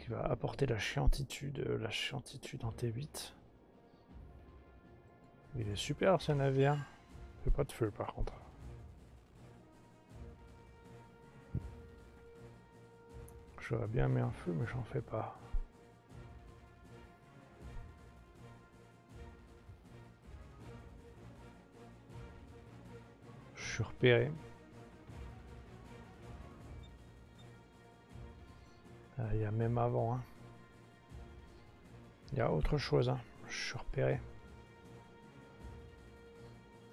qui va apporter la chiantitude, la chiantitude en T8. Il est super ce navire. Il fait pas de feu par contre. J'aurais bien mis un feu mais j'en fais pas. Je suis repéré. Ah, Il y a même avant. hein. Il y a autre chose. hein. Je suis repéré.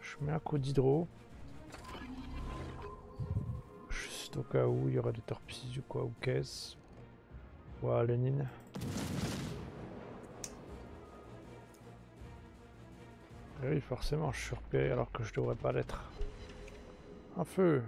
Je mets un coup d'hydro. Au cas où il y aura des torpilles ou quoi, ou caisse. Ouah, Lénine. Eh Oui, forcément, je suis repéré alors que je devrais pas l'être. Un feu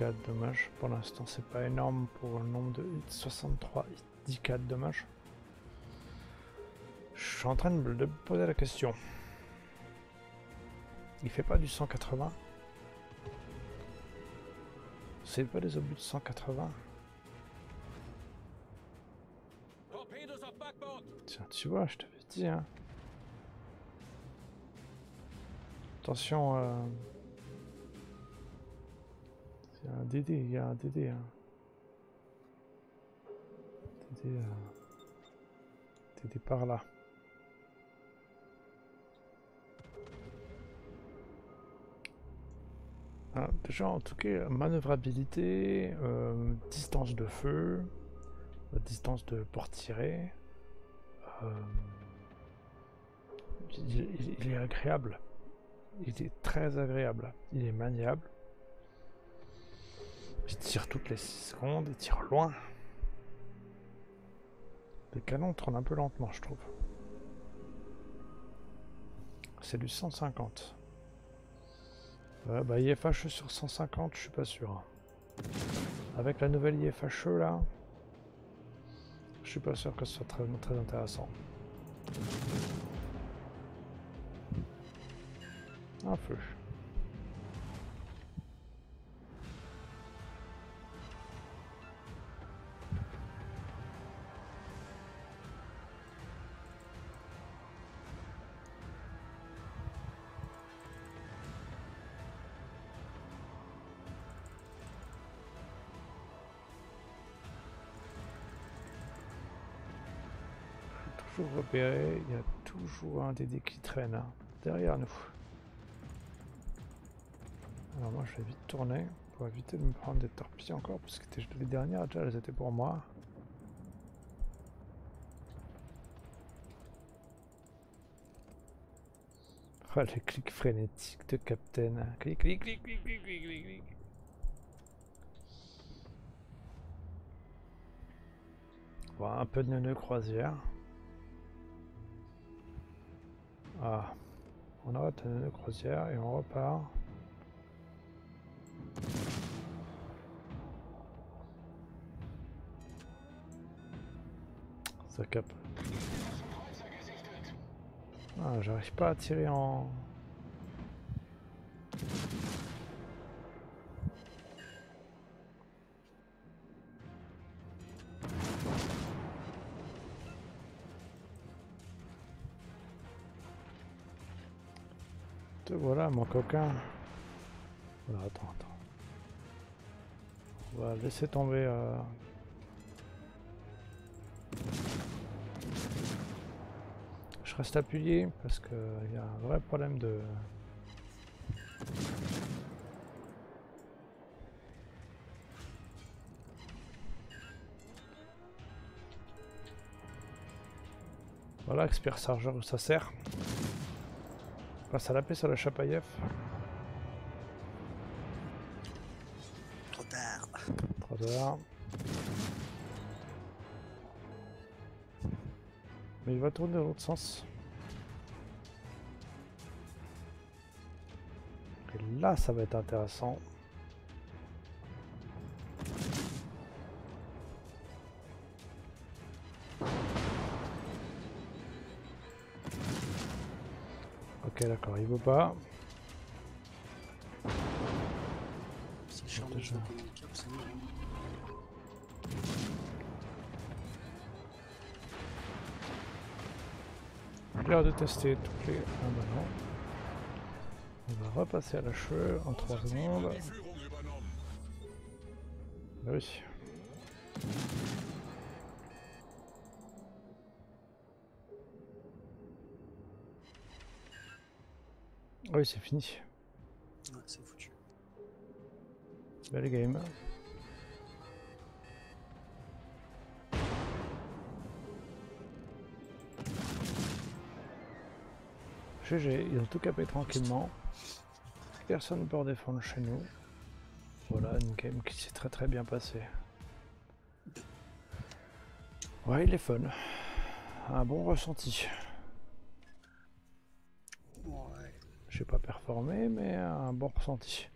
Dix k dommage. Pour l'instant, c'est pas énorme pour le nombre de hits. 63 hits, 10 k dommage. Je suis en train de me poser la question. Il fait pas du 180 C'est pas des obus de 180 Torpedoes off backboard. Tiens, tu vois, je t'avais dit, hein. Attention, euh... DD, il y a un DD, hein. Euh... Par là. Ah, déjà, en tout cas, manœuvrabilité, euh, distance de feu, euh, distance de port tiré. Il, il- il est agréable. Il est très agréable. Il est maniable. Il tire toutes les 6 secondes, il tire loin. Les canons tournent un peu lentement, je trouve. C'est du 150. Ouais, bah IFHE sur 150, je suis pas sûr. Avec la nouvelle IFHE là, je suis pas sûr que ce soit très, très intéressant. Un feu. Il y a toujours un DD qui traîne hein, derrière nous. Alors moi je vais vite tourner pour éviter de me prendre des torpilles encore parce que les dernières déjà elles étaient pour moi. Oh, les clics frénétiques de Captain. Clic, clic, clic, clic, clic, clic, clic, clic. Bon, un peu de nœud croisière. Ah, on arrête la croisière et on repart. Ça capte. Ah, j'arrive pas à tirer en... voilà mon coquin. Voilà, attends, attends. On va laisser tomber. euh, Je reste appuyé parce qu'il y a un vrai problème de. Voilà, expert chargeur ça sert. On passe à la paix sur la Chapayev. Trop tard. Trop tard. Mais il va tourner dans l'autre sens. Et là, ça va être intéressant. Ok, d'accord, il veut pas. C'est mieux. L'air de tester toutes les. Ah bah non. On va repasser à la cheveux en 3 secondes. Bah oui. Oui, c'est fini. Ouais, c'est foutu. Belle game. GG, ils ont tout capé tranquillement. Personne ne peut défendre chez nous. Voilà, une game qui s'est très très bien passée. Ouais, il est fun. Un bon ressenti. Ouais. Pas performé, mais un bon ressenti.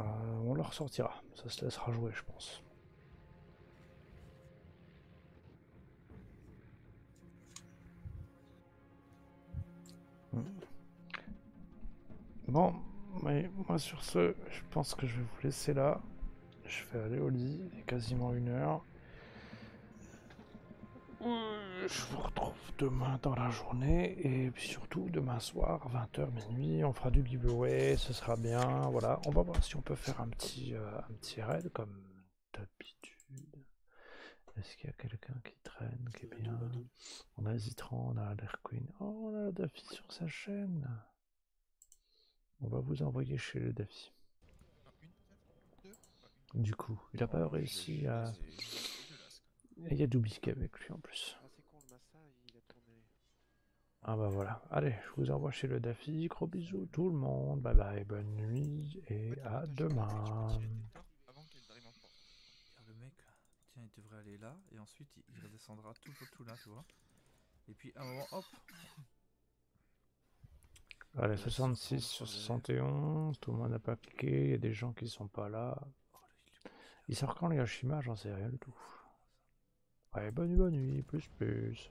Euh, on le ressortira. Ça se laissera jouer, je pense. Bon, mais moi sur ce, je pense que je vais vous laisser là. Je vais aller au lit, il quasiment une heure. Euh, Je vous retrouve demain dans la journée et puis surtout demain soir, 20h minuit, on fera du giveaway, ce sera bien. Voilà, on va voir si on peut faire un petit, euh, un petit raid comme d'habitude. Est-ce qu'il y a quelqu'un qui traîne, qui est bien. On a Zitran, on a Alert Queen. Oh, on a Daffy sur sa chaîne. On va vous envoyer chez le Daffy. Du coup, il a pas réussi à. Et il y a Doubi qui est avec lui en plus. Ah, c'est con, le Massa, il a tourné. Ah bah voilà. Allez, je vous envoie chez le Daffy. Gros bisous tout le monde. Bye bye, bonne nuit et à demain. Porte. Le mec, tiens, il devrait aller là, et ensuite il, redescendra tout, tout, tout là, tu vois. Et puis à un moment, hop Allez, 66 sur 71. Tout le monde n'a pas cliqué. Il y a des gens qui sont pas là. Il sort quand les Hashima J'en sais rien du tout. Ouais, bonne nuit, bonne nuit. Plus, plus.